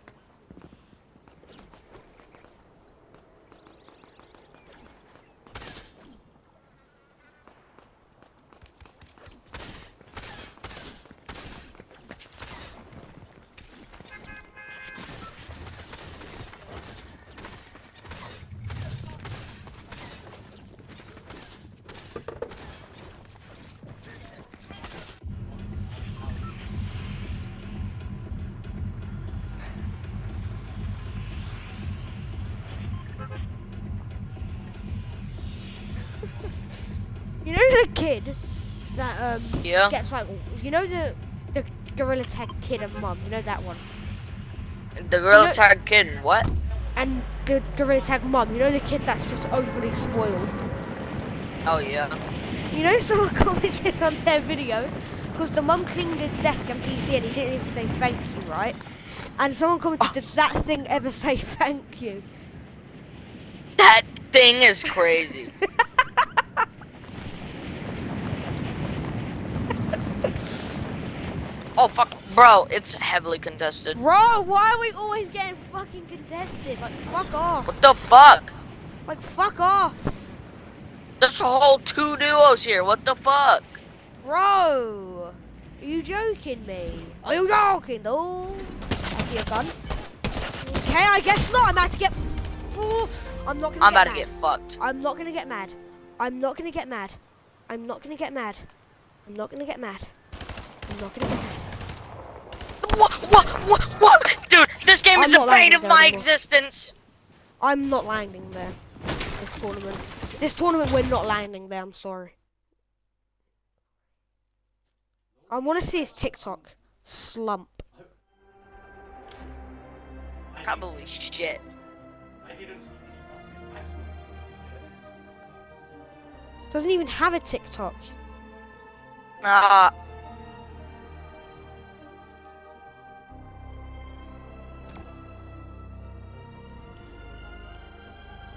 kid that um Yeah. gets like you know the the gorilla tag kid and mum. You know that one. The gorilla know- tag kid and what? And the gorilla tag mum. You know the kid that's just overly spoiled. Oh yeah. You know someone commented on their video because the mum cleaned his desk and PC and he didn't even say thank you, right? And someone commented, does that thing ever say thank you? That thing is crazy. oh fuck, bro, it's heavily contested. Bro, why are we always getting fucking contested? Like, fuck off. What the fuck? Like, fuck off. There's a whole two duos here. What the fuck? Bro! Are you joking me? Are you joking, dude? I see a gun. Okay, I guess not. I'm about to get. I'm not gonna I'm get about to mad. get fucked. I'm not gonna get mad. I'm not gonna get mad. I'm not gonna get mad. I'm not gonna get mad. I'm not gonna get mad. What? What? What? What? Dude, this game I'm is the bane of my anymore. existence. I'm not landing there. This tournament. This tournament, we're not landing there. I'm sorry. I want to see his TikTok slump. Probably shit. I didn't see any. Doesn't even have a TikTok. Uh,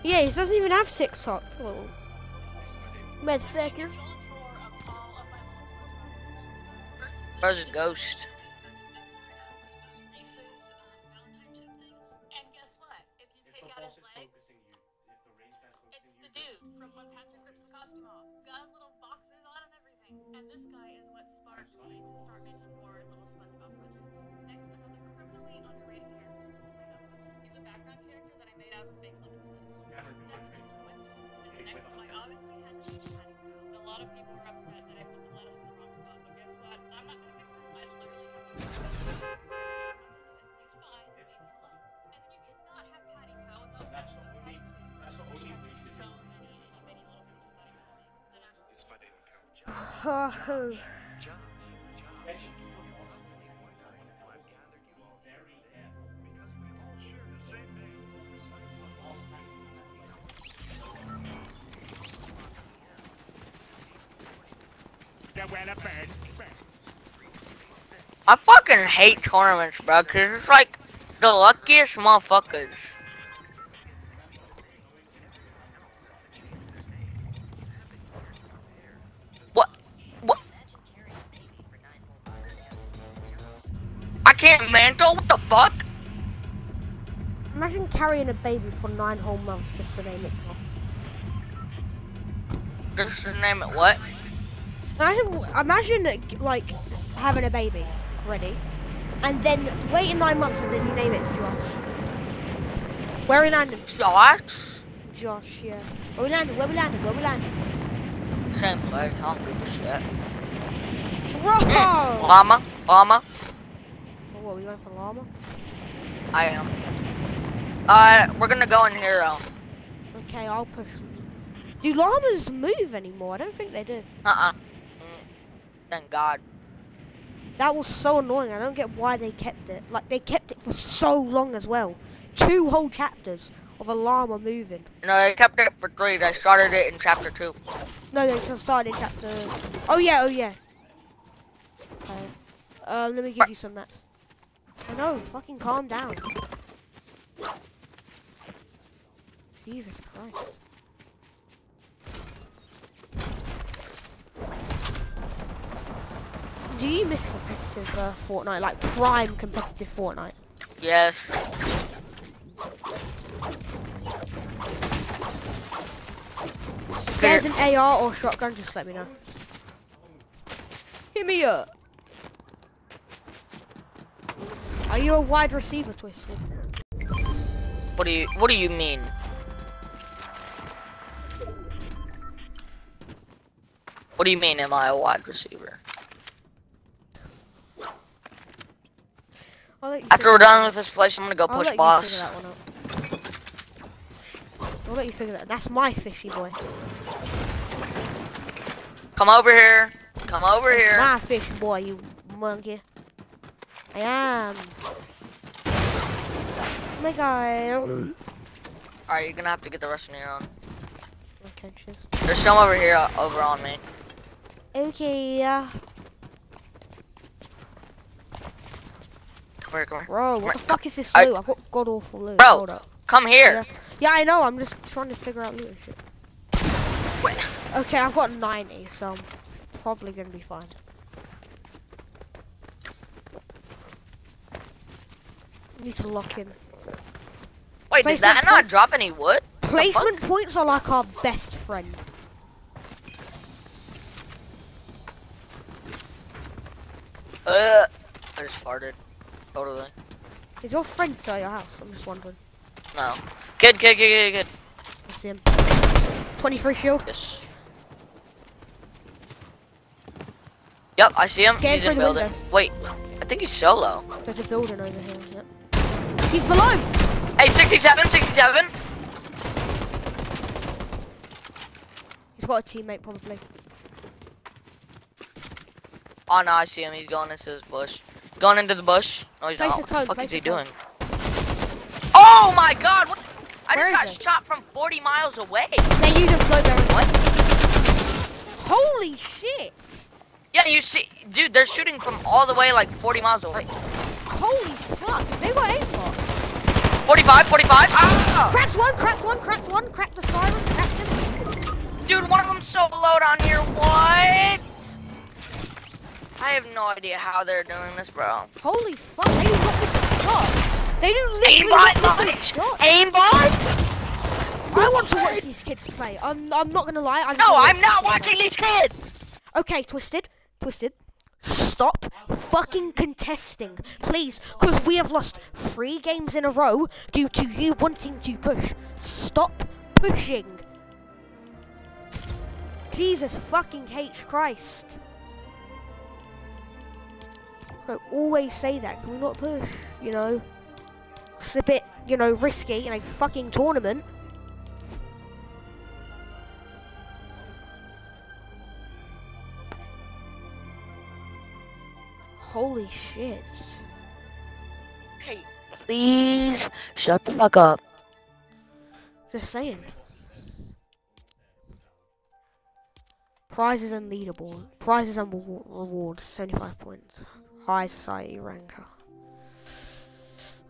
Yeah, he doesn't even have TikTok. Little motherfucker. where's a ghost? Man. I fucking hate tournaments, bro, cause it's like the luckiest motherfuckers. Carrying a baby for nine whole months just to name it. John. Just to name it what? Imagine, imagine like having a baby ready, and then waiting nine months and then you name it Josh. Where we landed? Josh? Josh, yeah. Where we landed? Where we landed? Where we landed? Same place, I don't give a shit. Bro! Mm, llama? Llama? Oh, what, we going for llama? I am. Uh, we're gonna go in here though. Okay, I'll push. Do llamas move anymore? I don't think they do. Uh-uh. Mm, thank God. That was so annoying. I don't get why they kept it. Like, they kept it for so long as well. Two whole chapters of a llama moving. No, they kept it for three. They started it in chapter two. No, they just started in chapter. Oh yeah, oh yeah. Okay. Um, let me give you some nuts. I know. Fucking calm down. Jesus Christ. Do you miss competitive uh, Fortnite, like prime competitive Fortnite? Yes. If there's an AR or shotgun, just let me know. Hit me up. Are you a wide receiver, Twisted? What do you What do you mean? What do you mean? Am I a wide receiver? I'll let you After we're done with this place, I'm gonna go. I'll push boss. figure that one out. I'll let you figure that. That's my fishy boy. Come over here. Come over here. My fish boy, you monkey. I am. Oh my god. Alright, you're gonna have to get the rest on your own. Okay. There's some over here, over on me. Okay. Come here, come here. Bro, what the fuck is this loot? I've got god awful loot. Bro. Hold up. Come here. Yeah, I know. I'm just trying to figure out loot shit. Wait. Okay, I've got 90, so I'm probably gonna be fine. Need to lock in. Wait, did Basement that not drop any wood? Placement points are like our best friend. Uh, I just farted. Totally. Is your friend still at your house? I'm just wondering. No. Kid, kid, kid, kid, kid. I see him. 23 shield. Yes. Yep, I see him. Get he's in the building. window. Wait, I think he's solo. There's a building over here. Yep. He's below! Hey, 67, 67. He's got a teammate probably. Oh no, I see him. He's going into this bush. Going into the bush. No, he's Place not. What the fuck is he a cone. doing? Oh my god! What? I Where just got it? shot from 40 miles away. They're using float bearers. What? Holy shit! Yeah, you see, dude, they're shooting from all the way like 40 miles away. Holy fuck! They got aimbot. 45, 45. Ah! Cracked one, cracked one, cracked one, cracked the siren, cracked him. Dude, one of them's so low down here. What? I have no idea how they're doing this, bro. Holy fuck, they do not miss a shot. They do literally Aimbot, not miss a Mike! shot. Aimbot? I want to watch these kids play. I'm, I'm not gonna lie. I just No, I'm not watch watching these kids. Okay, twisted, twisted. Stop fucking contesting, please, because we have lost three games in a row due to you wanting to push. Stop pushing. Jesus fucking H Christ. I always say that. Can we not push? You know, it's a bit, you know, risky in a fucking tournament. Holy shit. Hey, please shut the fuck up. Just saying. Prizes and leaderboard. Prizes and rewards. 75 points. High society ranker.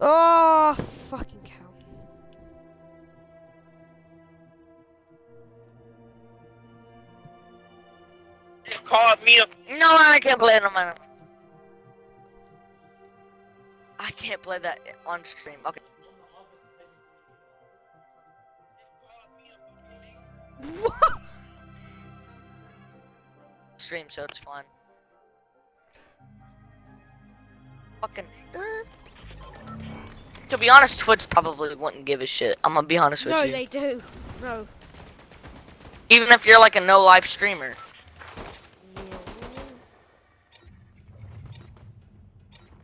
Oh, fucking hell. called me up. No, I can't play it on my. I can't play that on stream. Okay. Stream, so it's fine. Fucking. To be honest, Twitch probably wouldn't give a shit. I'm gonna be honest with no, you. No, they do. No. Even if you're like a no life streamer.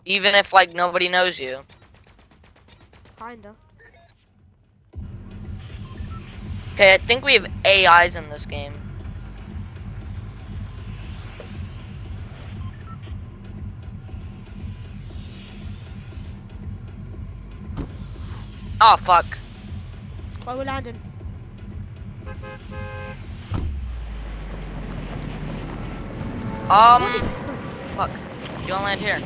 Even if like nobody knows you. Kinda. Okay, I think we have AIs in this game. Oh fuck. Why we're landing? Um What do you- fuck. You wanna land here?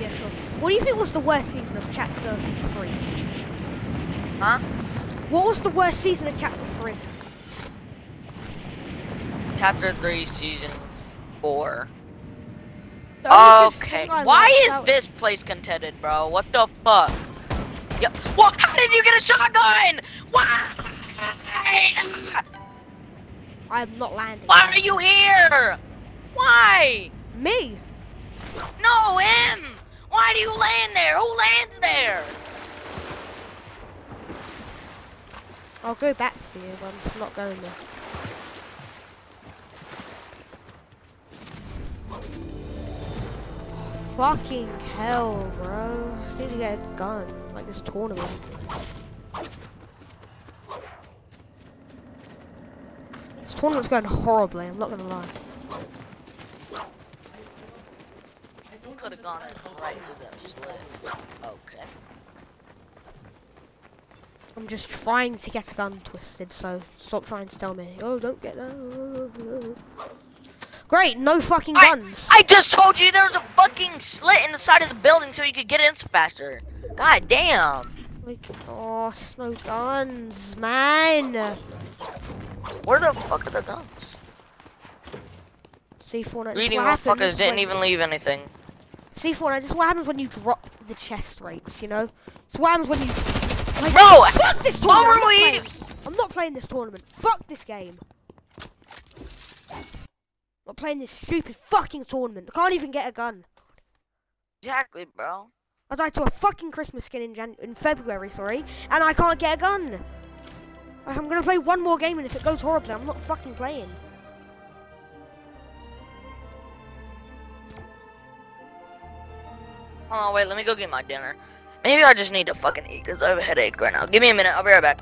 yeah, sure. What do you think was the worst season of Chapter 3? Huh? What was the worst season of Chapter 3? Chapter three, season four. The only good Okay. Why is this place contended, bro? What the fuck? Yep. What? How did you get a shotgun? Why? I'm not landing. Why are you here? Why? Me? No, him! Why do you land there? Who lands there? I'll go back for you, but I'm just not going there. Fucking hell, bro. I need to get a gun, like this tournament. This tournament's going horribly, I'm not gonna lie. Could have gone right to that slit. Okay. I'm just trying to get a gun twisted, so stop trying to tell me, oh, don't get that. Great, no fucking guns. I just told you there was a fucking slit in the side of the building so you could get in faster. God damn. Like, oh, there's no guns, man. Where the fuck are the guns? C4 this is Greedy what happens motherfuckers didn't even leave anything. C4 this is what happens when you drop the chest rates, you know? It's what happens when you playing- Bro, fuck this tournament. I'm not, we- playing, I'm not playing this tournament. Fuck this game. Playing this stupid fucking tournament. I can't even get a gun. Exactly, bro. I died to a fucking Christmas skin in Jan- in February, sorry, and I can't get a gun. I'm gonna play one more game, and if it goes horribly, I'm not fucking playing. Hold on, wait, let me go get my dinner. Maybe I just need to fucking eat because I have a headache right now. Give me a minute, I'll be right back.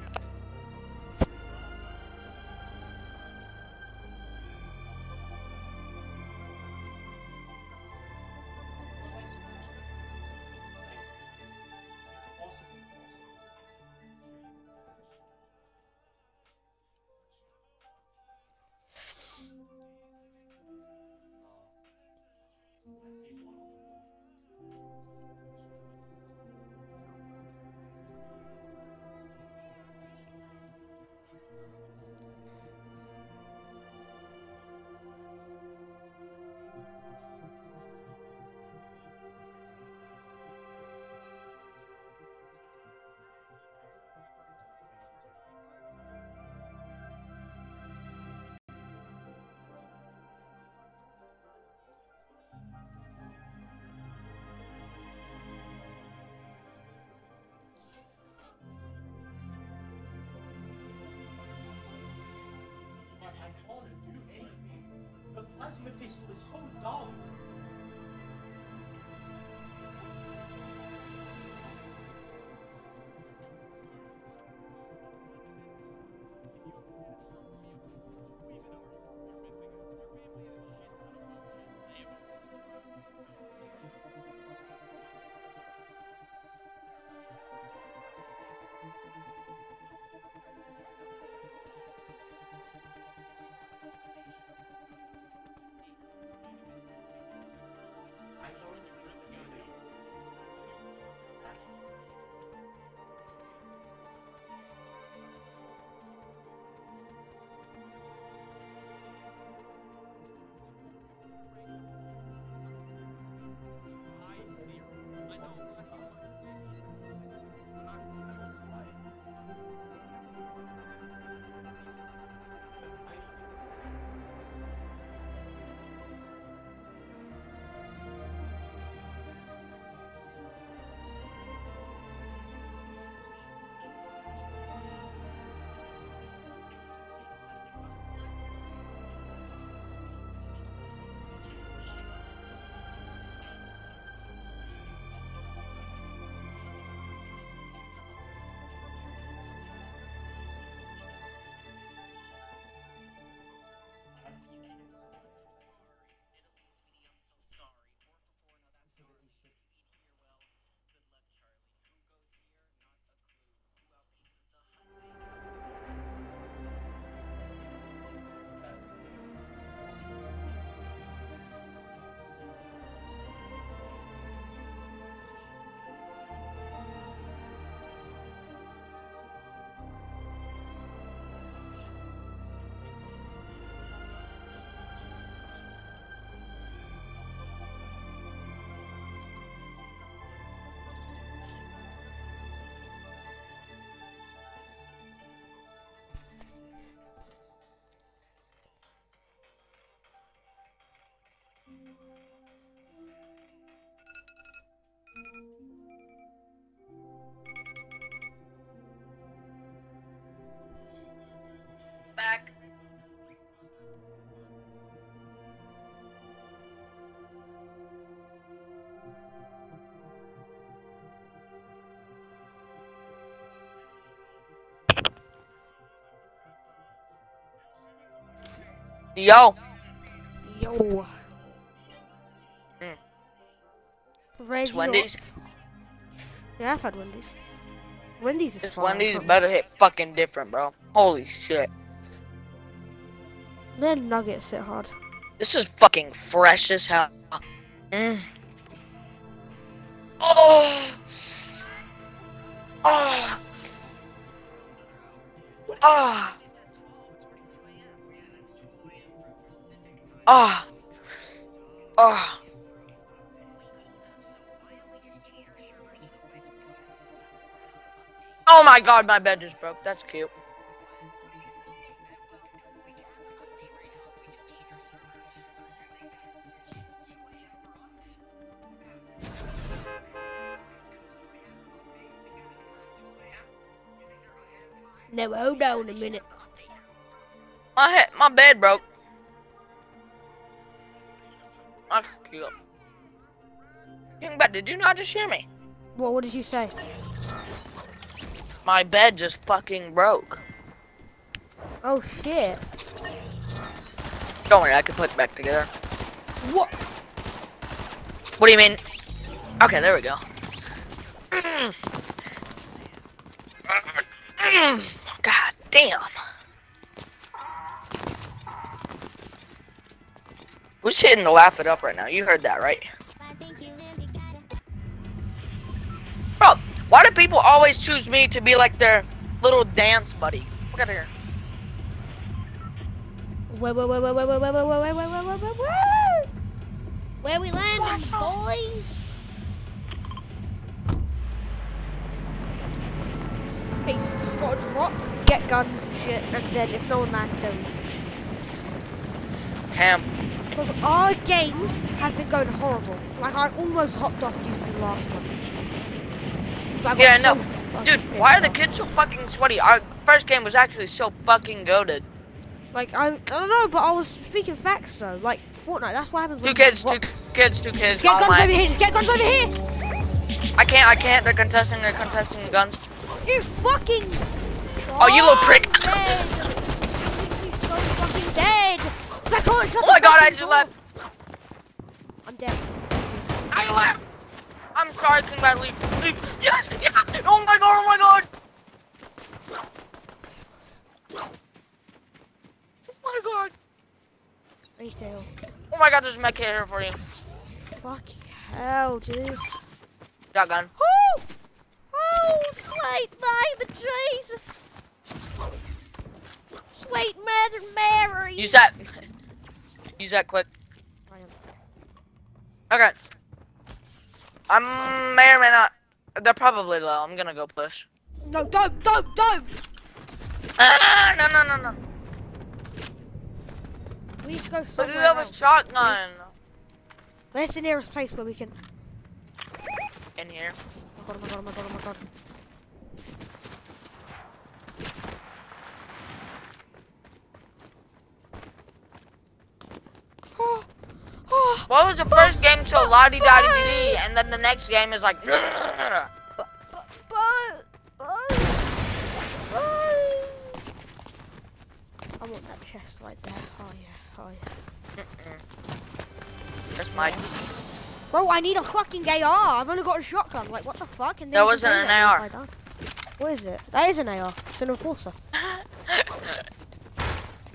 Yo. Yo. Mm. Raise Wendy's. Yeah, I've had Wendy's. Wendy's is This fine. Wendy's but better hit fucking different, bro. Holy shit. Their nuggets hit hard. This is fucking fresh as hell. Mm. Oh. Oh. Ah. Ah. Ah. Oh my god, my bed just broke. That's cute. No, hold on a minute. My head, my bed broke. Young bed, did you not just hear me? What? What did you say? My bed just fucking broke. Oh shit. Don't worry, I can put it back together. What? What do you mean? Okay, there we go. God damn. Who's hitting the laugh it up right now? You heard that, right? Bro, why do people always choose me to be like their little dance buddy? Look at here. Where, where, where, where, where, where, where, where, where, where, where, where, where, where? Where we landing, boys? Hey, just gotta drop, get guns and shit, and then if no one lands, don't Camp. Because our games have been going horrible. Like, I almost hopped off due to the last one. So Yeah, I so know. Dude, why are the kids so fucking sweaty? Our first game was actually so fucking goaded. Like, I, I don't know, but I was speaking facts though. Like, Fortnite, that's what happens Two kids, two kids, two kids. Just get guns over here, just get guns over here! I can't, I can't. They're contesting, they're contesting guns. You fucking. Oh, you little prick. Dead. So fucking dead. 'Cause I can't shut Oh my god, I just door. left. I'm dead. I left. I'm sorry, can I leave? Leave. Yes, yes. Oh my god, oh my god. Oh my god. Retail. Oh my god, there's a mech here for you. Fucking hell, dude. Shotgun. Oh! Oh, sweet baby Jesus. Sweet Mother Mary. Use that. Use that quick. I am- Okay. I may or may not. They're probably low. I'm gonna go push. No, don't, don't, don't! Ah, no, no, no, no. We need to go Look, somewhere you have a shotgun Where's the nearest place where we can... in here. Oh my god, oh my god, oh my god, oh my god. Oh, What was the first game so la di da di di and then the next game is like. I want that chest right there. Oh yeah, oh yeah. That's my. Bro, I need a fucking AR. I've only got a shotgun. Like, what the fuck? And That wasn't an AR. if I die. What is it? That is an AR. It's an enforcer.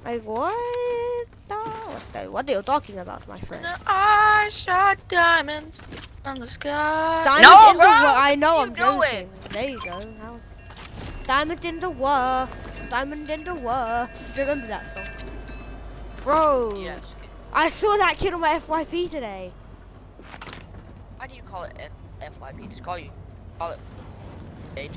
Like, what? No, what, the, what are you talking about, my friend? I shot diamonds from the sky. Diamond no, in the bro! I know, I'm joking. doing? There you go. Was... Diamond in the Wharf. Diamond in the Wharf. Do you remember that song? Bro. Yes. I saw that kid on my FYP today. Why do you call it F- FYP? Just call you. Call it. Page.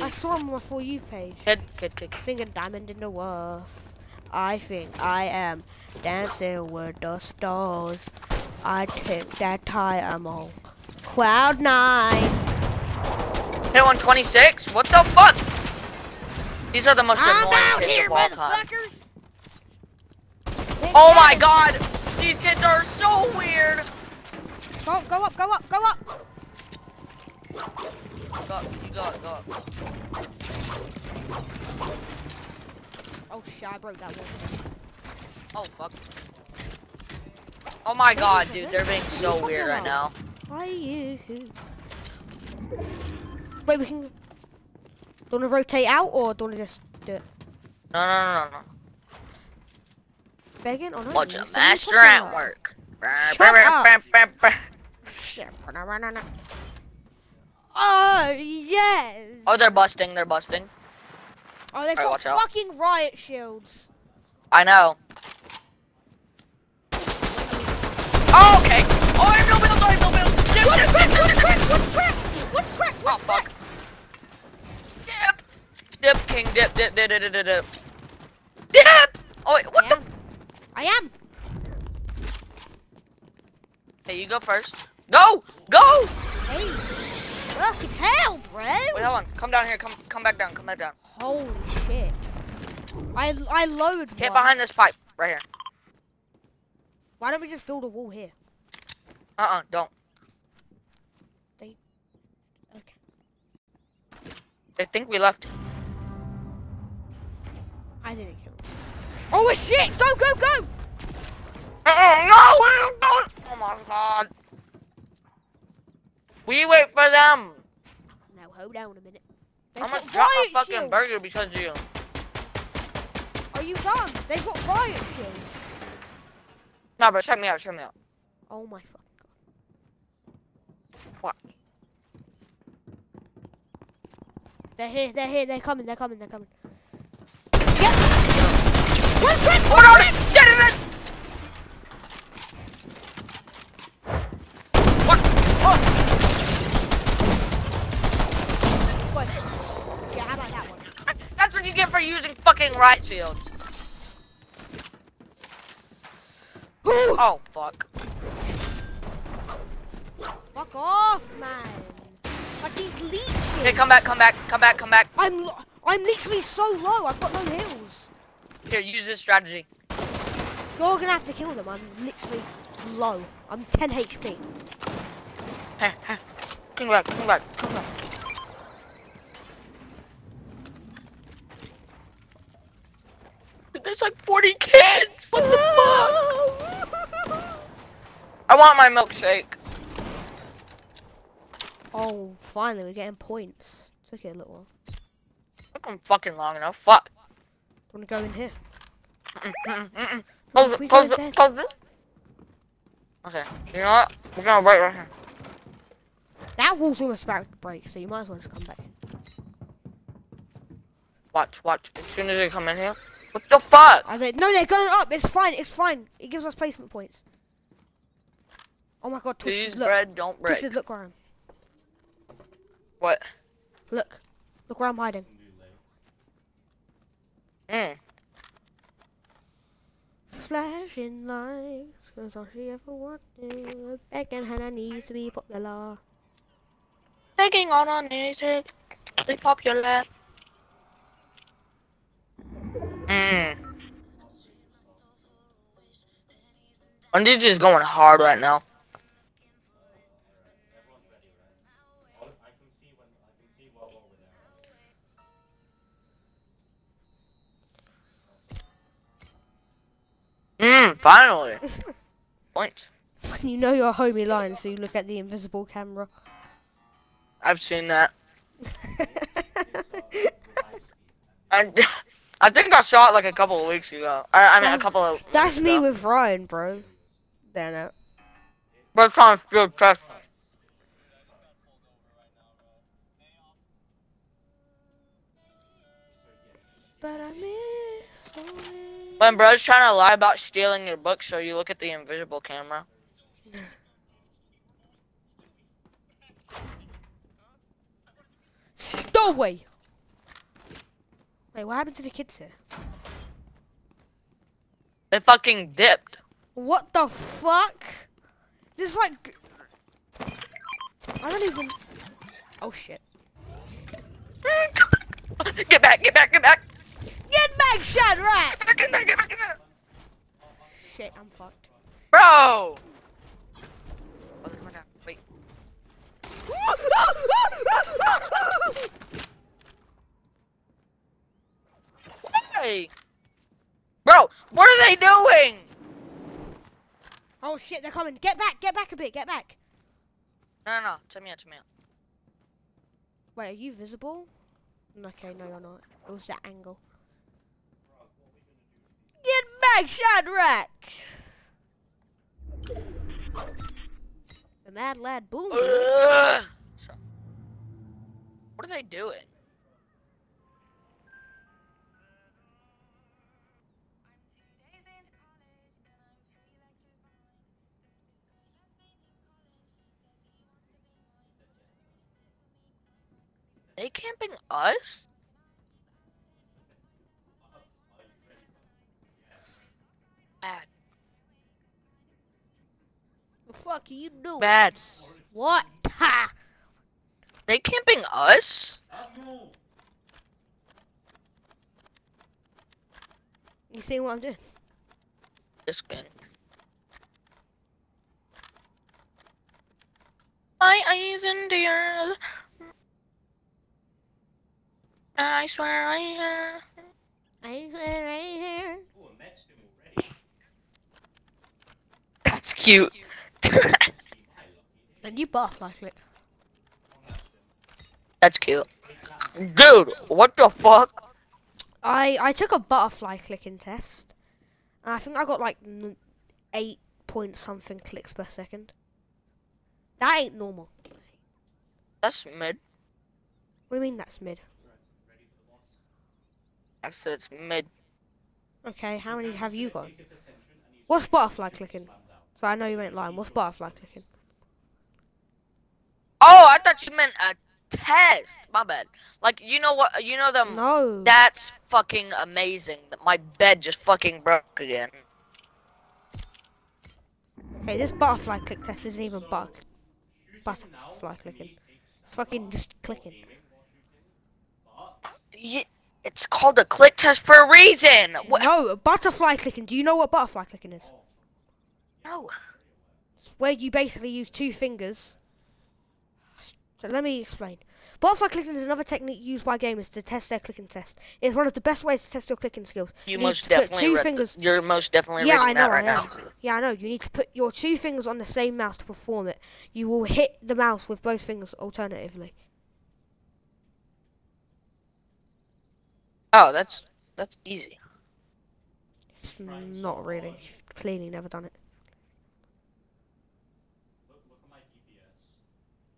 I saw him on my For You page. Kid, kid, kid. kid. Singing Diamond in the Wharf. I think I am dancing with the stars. I think that I am on cloud nine. Hit 126? What the fuck? These are the most I'm annoying out kids here, of all time. motherfuckers. Oh my god! These kids are so weird! Go, go up, go up, go up. Go, you go, go. Oh shit, I broke that one. Oh fuck. Oh my god, dude, they're being so weird right now. Why you? Wait, we can. Do you want to rotate out or do you want to just do it? No, no, no, no. Begging not? Watch a master at work. Shut up. Oh yes. Oh, they're busting, they're busting. Oh, they've Alright, got watch out. fucking riot shields. I know. Oh, okay. Oh, I have no build, I have no build. Shit, What's shit, cracked? shit, What's cracked? What's cracked? Oh, What's Oh, fuck. Dip! Dip, king, dip, dip, dip, dip, dip, dip, dip. Dip! Oh, wait, what I the? am. I am. Hey, you go first. Go! Go! Hey. Fucking hell, bro. Wait, hold on. Come down here. Come, come back down. Come back down. Holy shit. I I lowered Get one. behind this pipe right here. Why don't we just build a wall here? Uh-uh, don't. They... Okay. They think we left. I didn't kill him. Oh shit! Go go go! Uh-uh, no! we go- Oh my god. We wait for them. Now hold on a minute. I They've almost dropped my fucking shields. burger because of you. Are you dumb? They've got riot shields. No, but check me out. Check me out. Oh my fucking god. What? They're here, they're here, they're coming, they're coming, they're coming. Yep! Where's Chris? Oh no! Get in it! What? Oh! What? Yeah, how about that one? That's what you get for using fucking riot shields. Oh fuck. fuck off, man. Like these leeches. Hey, come back, come back, come back, come back. I'm, I'm literally so low, I've got no heals. Here, use this strategy. You're gonna have to kill them, I'm literally low. I'm 10 HP. Here, here. Come back, come back, come back. There's like 40 kids. What the fuck? I want my milkshake. oh, finally, we're getting points. Took it a little while. Took them fucking long enough. Fuck. Wanna go in here? Mm, mm, mm. Close it, close it, close it. Okay, you know what? We're gonna wait right here. That wall's almost about to break, so you might as well just come back in. Watch, watch. As soon as they come in here. What the fuck? I said, no, they're going up. It's fine. It's fine. It gives us placement points. Oh my god, Please, Twisted, look. bread, don't break. Twisted, look where I'm. What? Look. Look where I'm hiding. Mm. Flashing lights, cause all she ever wanted. Begging her knees to be popular. Begging on our knees, to be popular. Mm. Undies is going hard right now. Everyone's ready, right? All, I can see when I can see well over there. Mm, finally. Points. you know you're a homie line, so you look at the invisible camera. I've seen that. I, I think I it like a couple of weeks ago. I, I mean, a couple of. That's me ago. with Ryan, bro. There now. We're trying to steal chest. But I miss only- When bro's trying to lie about stealing your book, so you look at the invisible camera. Stowaway! Wait, what happened to the kids here? They fucking dipped. What the fuck? Just like. I don't even. Oh shit. Get back, get back, get back! Get back, Shadrach! Get back in there, get back in there! Shit, I'm fucked. Bro! Oh, they're coming down. Wait. Hey! Bro, what are they doing? oh shit, they're coming. Get back, get back a bit, get back. No, no, no. Check me out, check me out. Wait, are you visible? Okay, no, you're not. It was that angle. Get back, Shadrach! The mad lad boom. What are they doing? They camping us? Bad. The fuck are you doing? Bad. What? Ha! They camping us? You see what I'm doing? Just kidding. My eyes into yours. I swear I hear. I swear right here. Oh, I met him already. That's cute. Gee, my lucky day. And you butterfly click. That's cute. Dude, what the fuck? I I took a butterfly clicking test. And I think I got like n- eight point something clicks per second. That ain't normal. That's mid. What do you mean that's mid? I said it's mid. Okay, how many have you got? Take its attention and he's What's butterfly clicking? So I know you ain't lying. What's butterfly clicking? Oh, I thought you meant a test. My bad. Like you know what? You know them. No. That's fucking amazing. That my bed just fucking broke again. Okay, this butterfly click test isn't even butter Shooting now butterfly clicking. It's fucking just clicking. aiming while shooting, but Yeah, it's called a click test for a reason. What? No, butterfly clicking. Do you know what butterfly clicking is? No. It's where you basically use two fingers. So let me explain. Butterfly clicking is another technique used by gamers to test their clicking test. It's one of the best ways to test your clicking skills. You need most definitely. two fingers. You're most definitely Yeah, I know. that right I am. now. Yeah, I know. You need to put your two fingers on the same mouse to perform it. You will hit the mouse with both fingers alternatively. Oh, that's that's easy. It's not really. You've clearly never done it. look, look at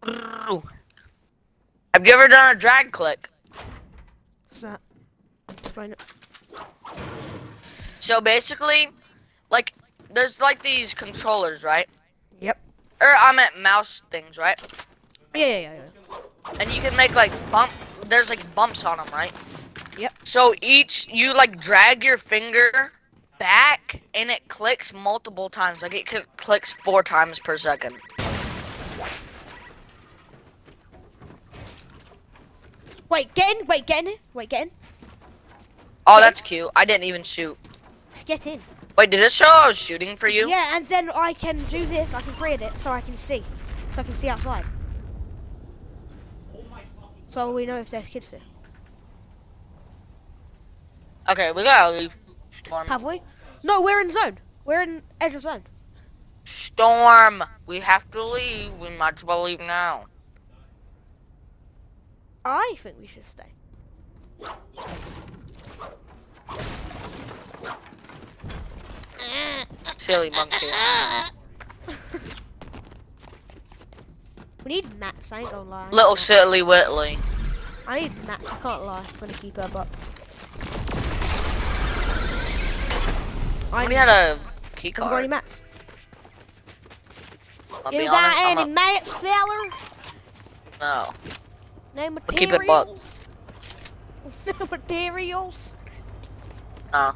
my DPS. Have you ever done a drag click? What's that? Explain it. So basically, like, there's like these controllers, right? Yep. Er, or I'm at mouse things, right? Yeah, yeah, yeah. yeah. And you can make like bump. There's like bumps on them, right? Yep. So each you like drag your finger back, and it clicks multiple times. Like it cl- clicks four times per second. Wait, get in. Wait, get in. Wait, get in. Oh, that's cute. I didn't even shoot. Just get in. Wait, did it show I was shooting for you? Yeah, and then I can do this. I can create it so I can see. So I can see outside. Oh my fucking So we know if there's kids there. Okay, we gotta leave. Storm. Have we? No, we're in zone. We're in edge of zone. Storm. We have to leave. We might as well leave now. I think we should stay. Silly monkey. We need mats, I ain't gonna lie. Little silly Whitley. I need mats, I can't lie. I'm gonna keep her up. I only had a key have you got any card. mats? I'll You got honest, any a- mats, fella? No. No We'll keep it materials? No materials? No.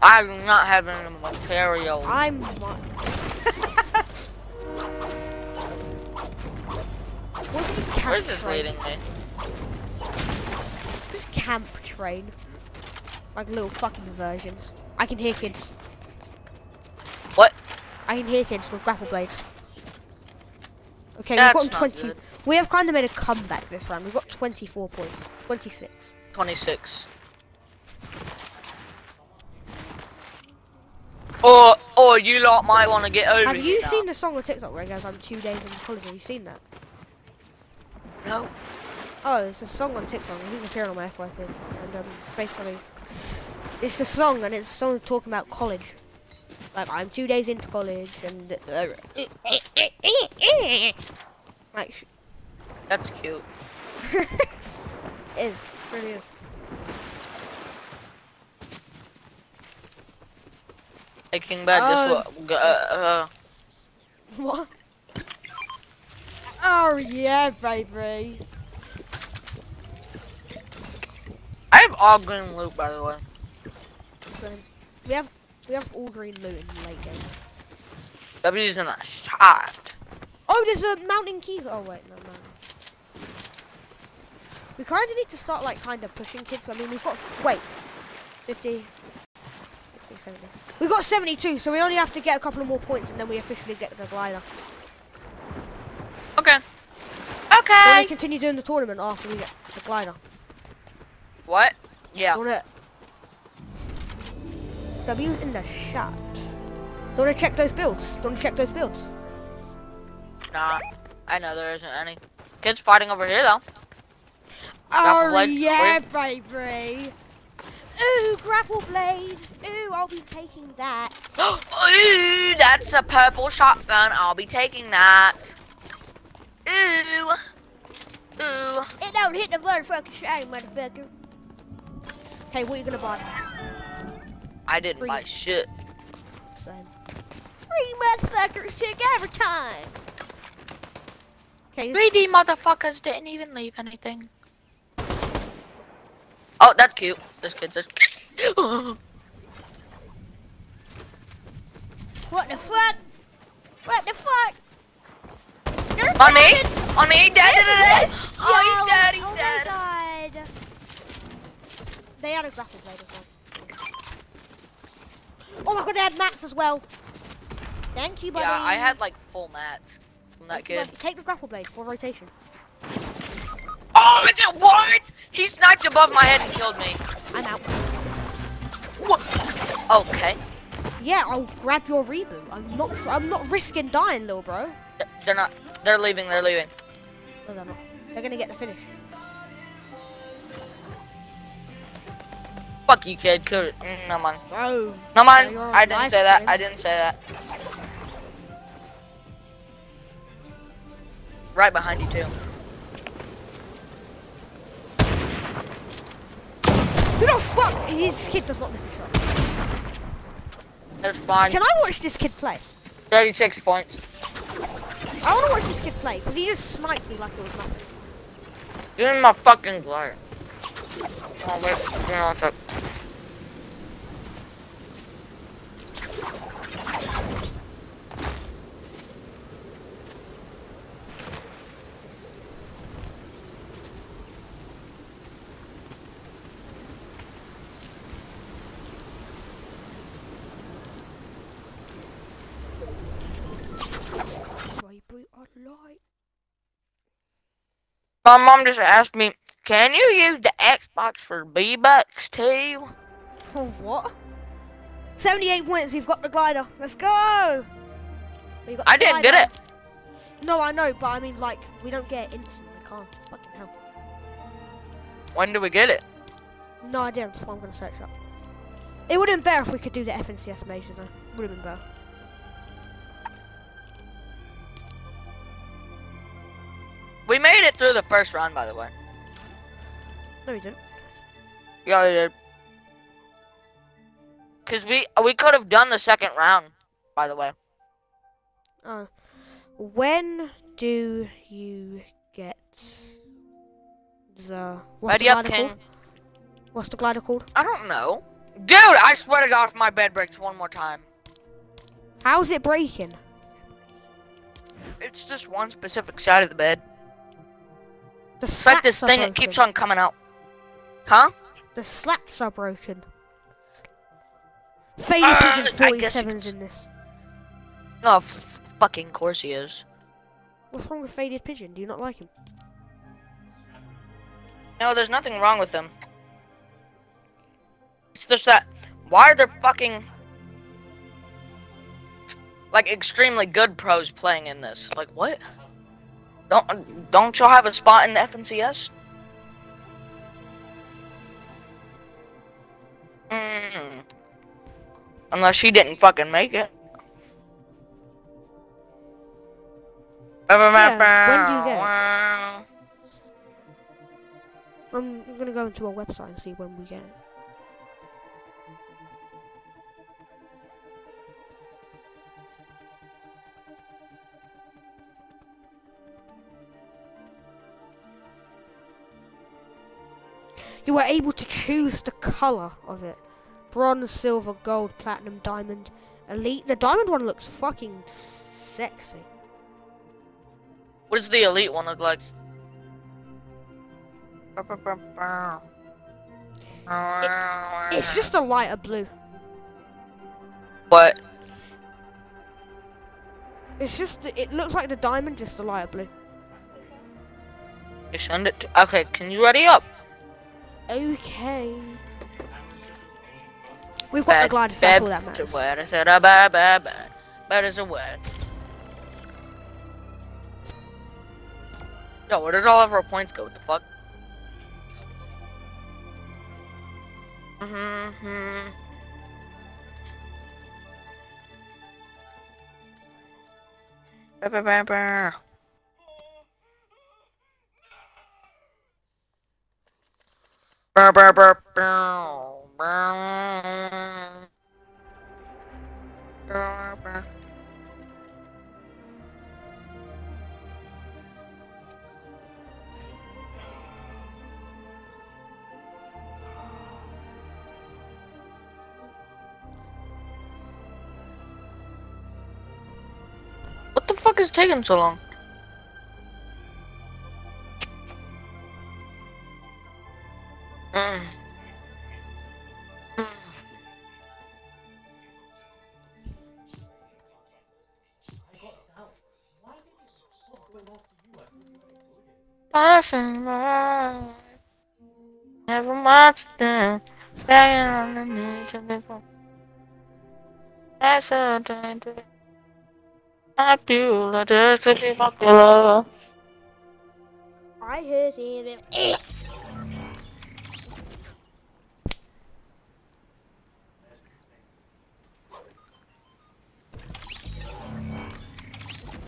I'm not having the material. I'm not. If this camp Where's this train? leading me? This camp train. Like little fucking versions. I can hear kids. What? I can hear kids with grapple blades. Okay, That's we've got 20. good. We have kind of made a comeback this round. We've got 24 points. 26. 26. Or, or you lot might want to get over Have you now. seen the song on TikTok where it goes, I'm two days in college? Have you seen that? No. Oh, it's a song on TikTok. I think it's appearing on my FYP. And um, it's basically, it's a song and it's a song talking about college. Like, I'm two days into college and. Uh, like, That's cute. it is. It really is. Hey, King Bad, Oh. just what? Uh, uh, What? Oh, yeah, baby. All green loot, by the way. So we have we have all green loot in the late game. W's in a shot. Oh, there's a mountain key. Oh wait, no mountain. We kind of need to start like kind of pushing kids. So, I mean, we've got wait, 50, 60, 70. We've got 72, so we only have to get a couple of more points, and then we officially get the glider. Okay. Then Okay. we continue doing the tournament after we get the glider. What? Yeah. Don't. W's in the shot. Don't check those builds. Don't check those builds. Nah. I know there isn't any. Kids fighting over here though. Oh blade, yeah, bravery. Ooh, grapple blade. Ooh, I'll be taking that. Ooh, that's a purple shotgun. I'll be taking that. Ooh. Ooh. It don't hit the motherfucking shine, motherfucker. Okay, what are you gonna buy? I didn't Three. buy shit. Same. Three motherfuckers took every time. Okay, 3D motherfuckers didn't even leave anything. Oh, that's cute. This kid says. What the fuck? What the fuck? You're On me? On me? Dead, dead, dead, dead. Oh, he's dead, he's oh dead. my god. They had a grapple blade as well. Oh my god, they had mats as well. Thank you, buddy. Yeah, I had like full mats from that kid. Take the grapple blade for rotation. Oh, it's a what? He sniped above my head and killed me. I'm out. What? Okay. Yeah, I'll grab your reboot. I'm not. I'm not risking dying, little bro. They're not. They're leaving. They're leaving. No, they're not. They're gonna get the finish. Fuck you, kid. Kill it. Mm, no man. Bro. No man. I didn't say that. I didn't say that. Right behind you too. Who the fuck? This kid does not miss a shot. That's fine. Can I watch this kid play? 36 points. I want to watch this kid play because he just sniped me like it was nothing. Doing my fucking glider. Oh wait. Vibrate on light. My mom just asked me, can you use the Xbox for V-Bucks too? For what? 78 points. You've got the glider. Let's go. We got I didn't get it. No, I know, but I mean, like, we don't get it instantly. Can't. Fucking hell. When do we get it? No idea. I'm gonna search up. It would have been better if we could do the FNCS majors, though. Would have been better. We made it through the first round, by the way. No, we didn't. Yeah, we did. Cause we we could have done the second round, by the way. Uh, when do you get the what's Ready the up, glider King. called? What's the glider called? I don't know. Dude, I swear to God, if my bed breaks one more time. How's it breaking? It's just one specific side of the bed. The It's like this thing that keeps on coming out. Huh? The slats are broken. Faded Uh, Pigeon I guess you 47's could- in this. Oh, f- fucking course he is. What's wrong with Faded Pigeon? Do you not like him? No, there's nothing wrong with him. It's just that, why are there fucking, like, extremely good pros playing in this? Like, what? Don't, don't y'all have a spot in the FNCS? Mm. Unless she didn't fucking make it. Yeah, when do you get it? I'm gonna go into our website and see when we get it. You were able to choose the color of it: bronze, silver, gold, platinum, diamond, elite. The diamond one looks fucking sexy. What does the elite one look like? It's just a lighter blue. what? It's just it looks like the diamond, just a lighter blue. You send it to. Okay, can you ready up? Okay. We've got the glider, so that's all that matters. Where is it? Bad, bad, bad. Bad is a word. Yo, where did all of our points go? What the fuck? Mm-hmm. Ba, ba, ba, ba. Ba, ba, ba, ba, ba. Ba, ba. What the fuck is taking so long? Enjoying it. Passing by. Never much down. Begging on the knees of the phone. That's a time to. I feel like just to keep my. I heard it.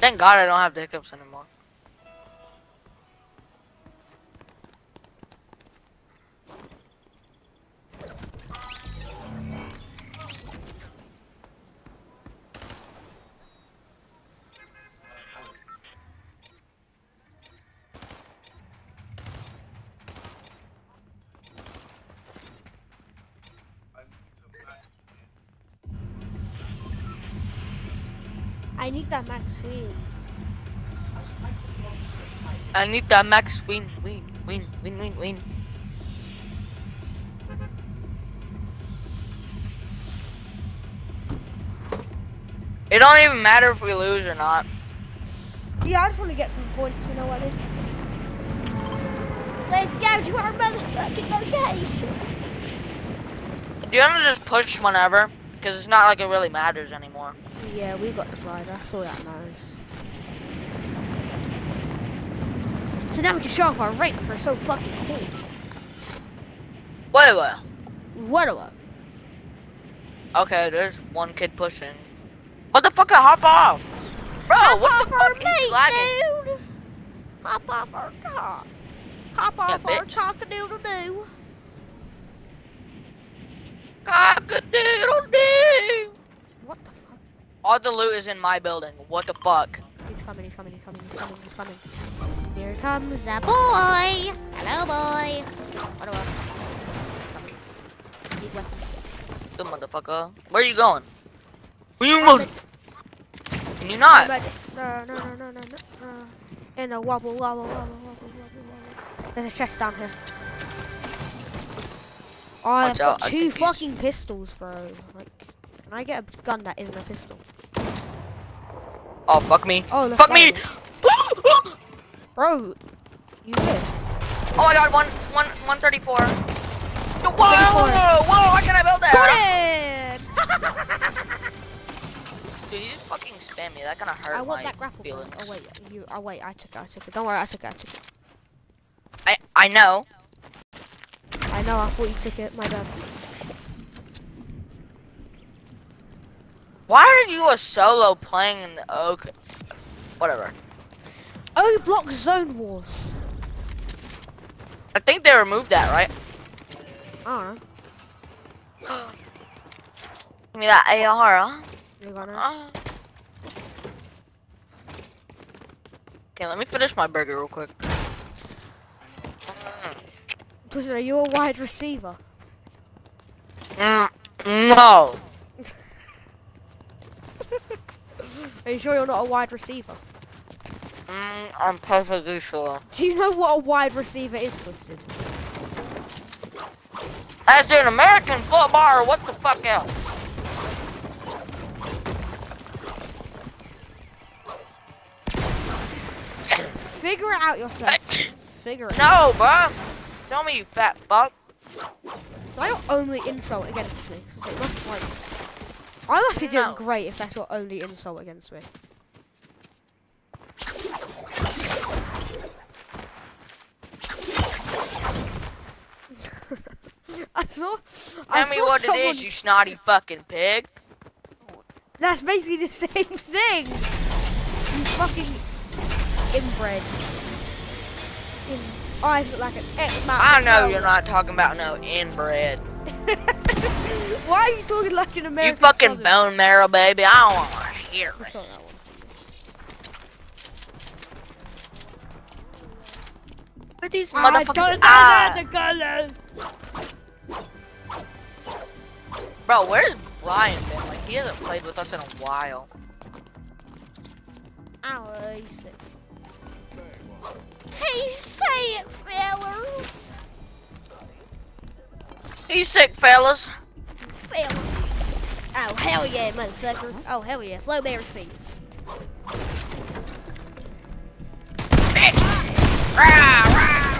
Thank God I don't have the hiccups anymore. I need that max win. That max win, win, win, win, win, win. It don't even matter if we lose or not. Yeah, I just want to get some points, you know what I mean? Let's go to our motherfucking location. Do you want to just push whenever? Because it's not like it really matters anymore. Yeah, we got the glider, that's all that matters. So now we can show off our ranks, we're so fucking cool. Wait, wait. What a Okay, there's one kid pushing. What the fuck? Hop off! Bro, Hop what off the fuck is lagging? dude! Hop off our car. Hop off our bitch. cock-a-doodle-doo. Cock-a-doodle-doo! What the fuck? All the loot is in my building. What the fuck? He's coming, he's coming, he's coming, he's coming, he's coming. Here comes the boy! Hello, boy! What do I? Need weapons. Good motherfucker. Where are you going? Where you going? Can you not? No, no, no, no, no, no, no. In a wobble, wobble, wobble, wobble, wobble, wobble. There's a chest down here. Oh, I've got two he's- fucking pistols, bro. Like, can I get a gun that isn't a pistol? Oh, fuck me. Oh, look Fuck me! Bro, you good? Oh my god, one, one, 134. Yo, Whoa, 34. whoa, why can't I build that? Got it! Dude, he just fucking spammed me. That kinda hurt I want my that grapple gun. Oh, feelings. Oh wait, you. Oh wait, I took it. I took it. Don't worry, I took it. I took it. I, I know. Know. I thought you took it. My bad. Why are you a solo playing in the okay? Whatever. Oh, block zone wars. I think they removed that, right? I don't know. Give me that AR, huh? You got it. Uh. Okay, let me finish my burger real quick. Mm. Twister, are you a wide receiver? Mm, no. Are you sure you're not a wide receiver? Mm, I'm perfectly sure. Do you know what a wide receiver is, Twisted? As an American football, or what the fuck else? Figure it out yourself. Figure it No, out. bro. Tell me, you fat fuck. That's your only insult against me. 'cause it must like. I must be doing No. great if that's your only insult against me. I saw. I Tell me what it is, you snotty fucking pig. That's basically the same thing. You fucking inbred. In eyes look like an X I know you're not talking about no inbred. Why are you talking like an American? you fucking Southern? bone marrow, baby. I don't want to hear it. saw that one. Where these I motherfuckers don't color. Bro, where's Brian been? Like, he hasn't played with us in a while. Ow, he's sick. Hey, say it, fellas. He's sick, fellas. Fellas. Oh, hell yeah, motherfucker. Oh, hell yeah. Flowberry Fizz. Bitch! Rah, rah, rah.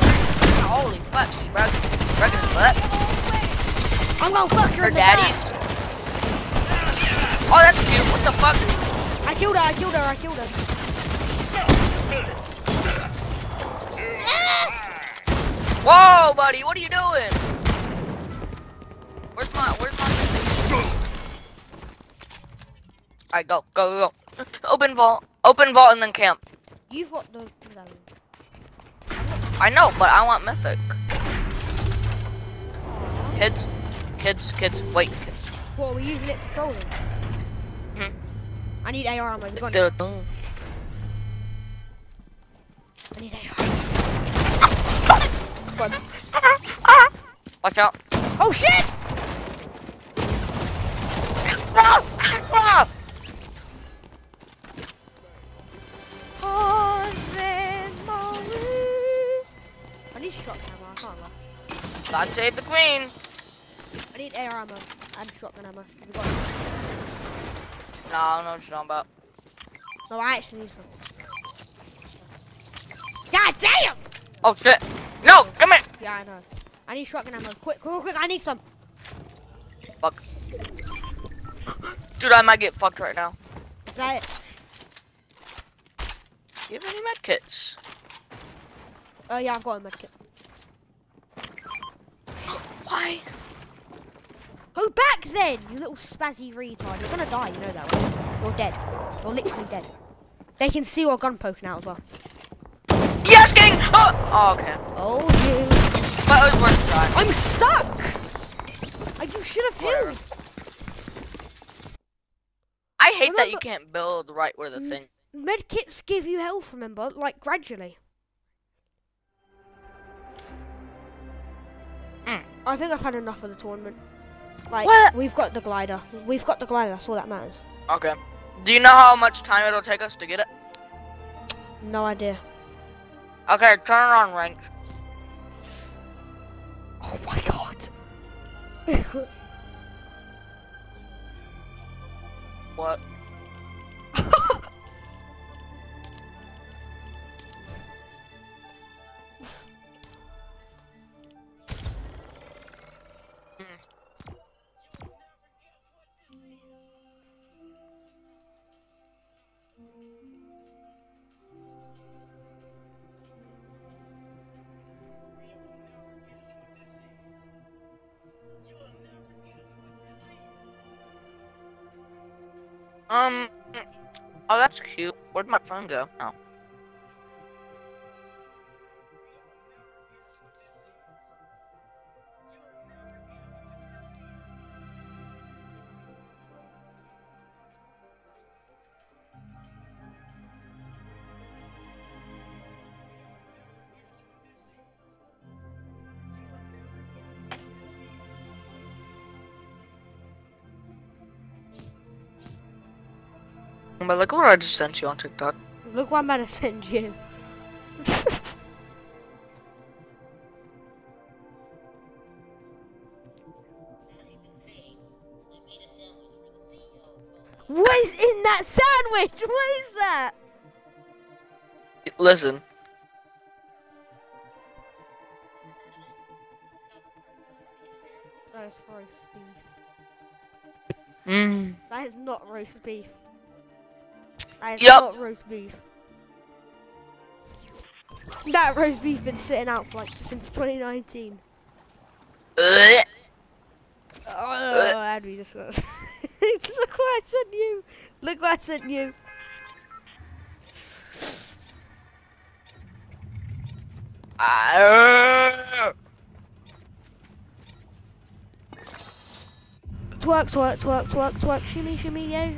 Holy fuck, she broke, broke his butt. I'm gonna fuck her Her daddy's. Oh, that's cute. What the fuck? I killed her, I killed her, I killed her. Ah! Whoa, buddy, what are you doing? Where's my, where's my... Alright, go, go, go, go. Open vault. Open vault and then camp. You've got the medallion. I know, but I want mythic. Kids, kids, kids, wait. Kids. What, are we using it to troll them? Hmm. I need AR ammo. You got it? I need AR. Watch out. Oh shit! I need shotgun ammo, I can't lie. God save the queen. I need AR ammo and shotgun ammo. Have you got it? No, I don't know what you're talking about. No, I actually need some. God damn! Oh shit. No, come here. Yeah, I know. I need shotgun ammo. Quick, quick, quick, I need some. Fuck. Dude, I might get fucked right now. Is that it? Do you have any med kits? Oh yeah, I've got a medkit. Why? Go back then, you little spazzy retard. You're gonna die, you know that, right? You're dead. You're literally dead. They can see your gun poking out as well. Yes, king! Oh, oh okay. Oh, you. But it was worth a try. I'm stuck! I, You should have healed. I hate that you can't build right where the thing. Medkits give you health, remember? Like, gradually. Mm. I think I've had enough of the tournament. Like, What? we've got the glider. We've got the glider, that's all that matters. Okay. Do you know how much time it'll take us to get it? No idea. Okay, turn it on ranked. Oh my god. What? Um. Oh, that's cute. Where'd my phone go? Oh. But look what I just sent you on TikTok. Look what I'm about to send you. what is in that sandwich? What is that? Listen. That is roast beef. Mmm. That is not roast beef. Is Yup. not roast beef. That roast beef been sitting out for like since 2019. Oh, that'd be disgusting. Look what I sent you. Look what I sent you. Ah. Twerk, twerk, twerk, twerk, twerk, shimmy, shimmy, yeah.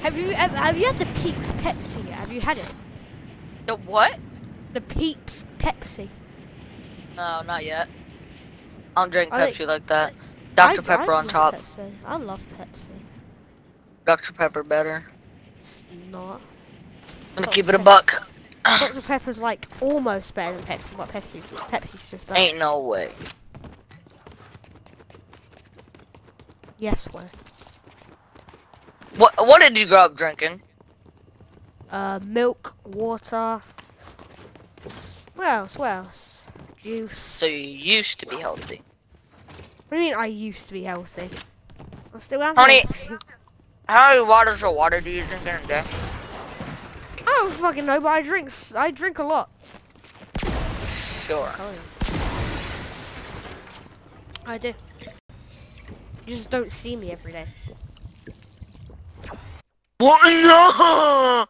Have you ever, have you had the Peeps Pepsi? yet? Have you had it? The what? The Peeps Pepsi. No, not yet. I don't drink I think- Pepsi like that. I- Dr. Pepper I on top. Pepsi. I love Pepsi. Dr. Pepper better. It's not. I'm gonna Oh, keep it a buck. Dr. Pepper's like almost better than Pepsi, but Pepsi's Pepsi's just better. Ain't no way. Yes, way. What What did you grow up drinking? Uh, milk, water. What else? What else? Juice. So you used to be healthy. What do you mean I used to be healthy? I still am healthy. How many waters of water do you drink in a day? I don't fucking know, but I drink. I drink a lot. Sure. I do. You just don't see me every day. What? No!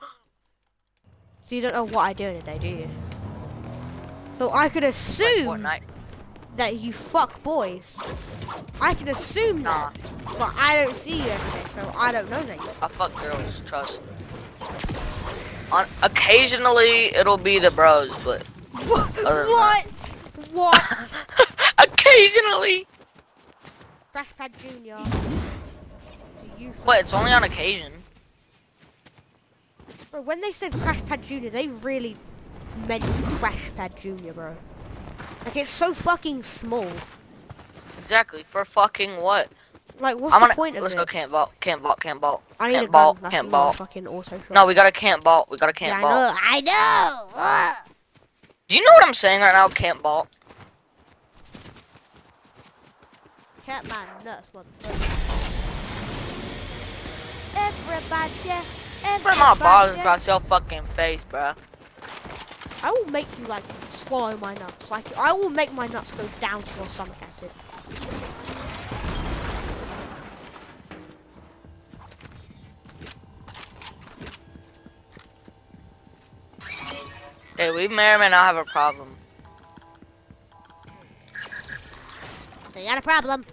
So you don't know what I do in a day, do you? So I could assume Fortnite. that you fuck boys. I can assume Nah, that, but I don't see you every day, so I don't know that you. I fuck girls. Trust. On occasionally it'll be the bros, but What? Other What? What? occasionally. Crash Pad Junior. You But it's only on occasion. Bro, when they said Crash Pad Junior, they really meant Crash Pad Junior, bro. Like it's so fucking small. Exactly. For fucking what? Like what's I'm the gonna point of let's it? go camp vault. Camp vault. Camp vault. I need camp a vault. gun. That's Camp vault. fucking auto shot. No, we gotta camp vault. We gotta camp yeah, I vault. know. I know. Do you know what I'm saying right now? Camp vault. Cat my nuts, motherfucker. Everybody, Put my balls across your fucking face, bro. I will make you like swallow my nuts. Like I will make my nuts go down to your stomach acid. Hey, we may or may not have a problem. They got a problem.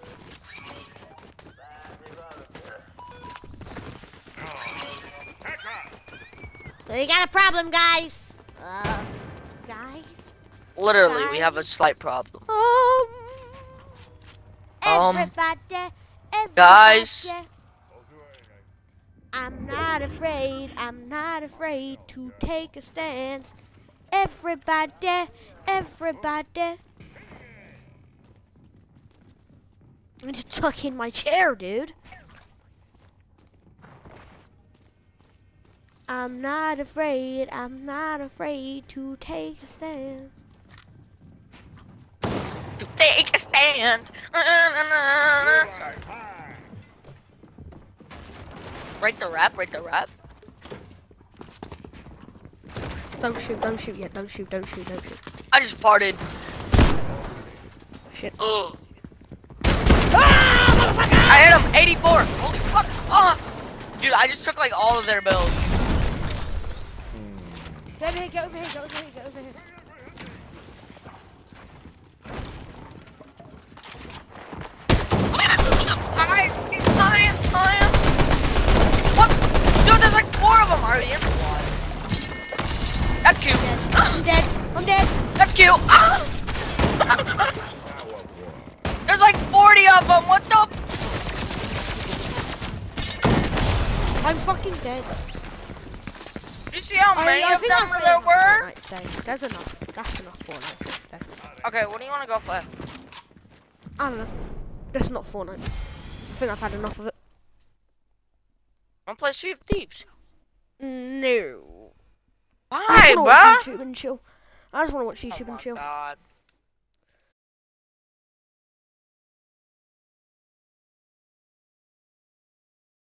You got a problem, guys. Uh, guys. Literally, we have a slight problem. Um. Um, Everybody. everybody. guys. I'm not afraid. I'm not afraid to take a stance. Everybody. Everybody. I need to tuck in my chair, dude. I'm not afraid. I'm not afraid to take a stand. To take a stand. Sorry. Write the rap, write the rap. Don't shoot, don't shoot yet, don't shoot, don't shoot, don't shoot. I just farted. Shit. Ugh. Ah, I hit him, 84. Holy fuck. Oh. Dude, I just took like all of their bills. Get over here, get over here, get over here, get over here. I, I am, I am. What? Dude, there's like four of them already in the water. That's cute. I'm dead, I'm dead. That's cute. There's like 40 of them. What the? I'm fucking dead. You see how many I, I of them there were? Fortnite, There's enough, that's enough Fortnite. There. Okay, what do you want to go for? I don't know. That's not Fortnite. I think I've had enough of it. Want to play Sea of Thieves? No. Why, I just bro? want to watch YouTube and chill. I just want to watch oh YouTube Oh and chill. god.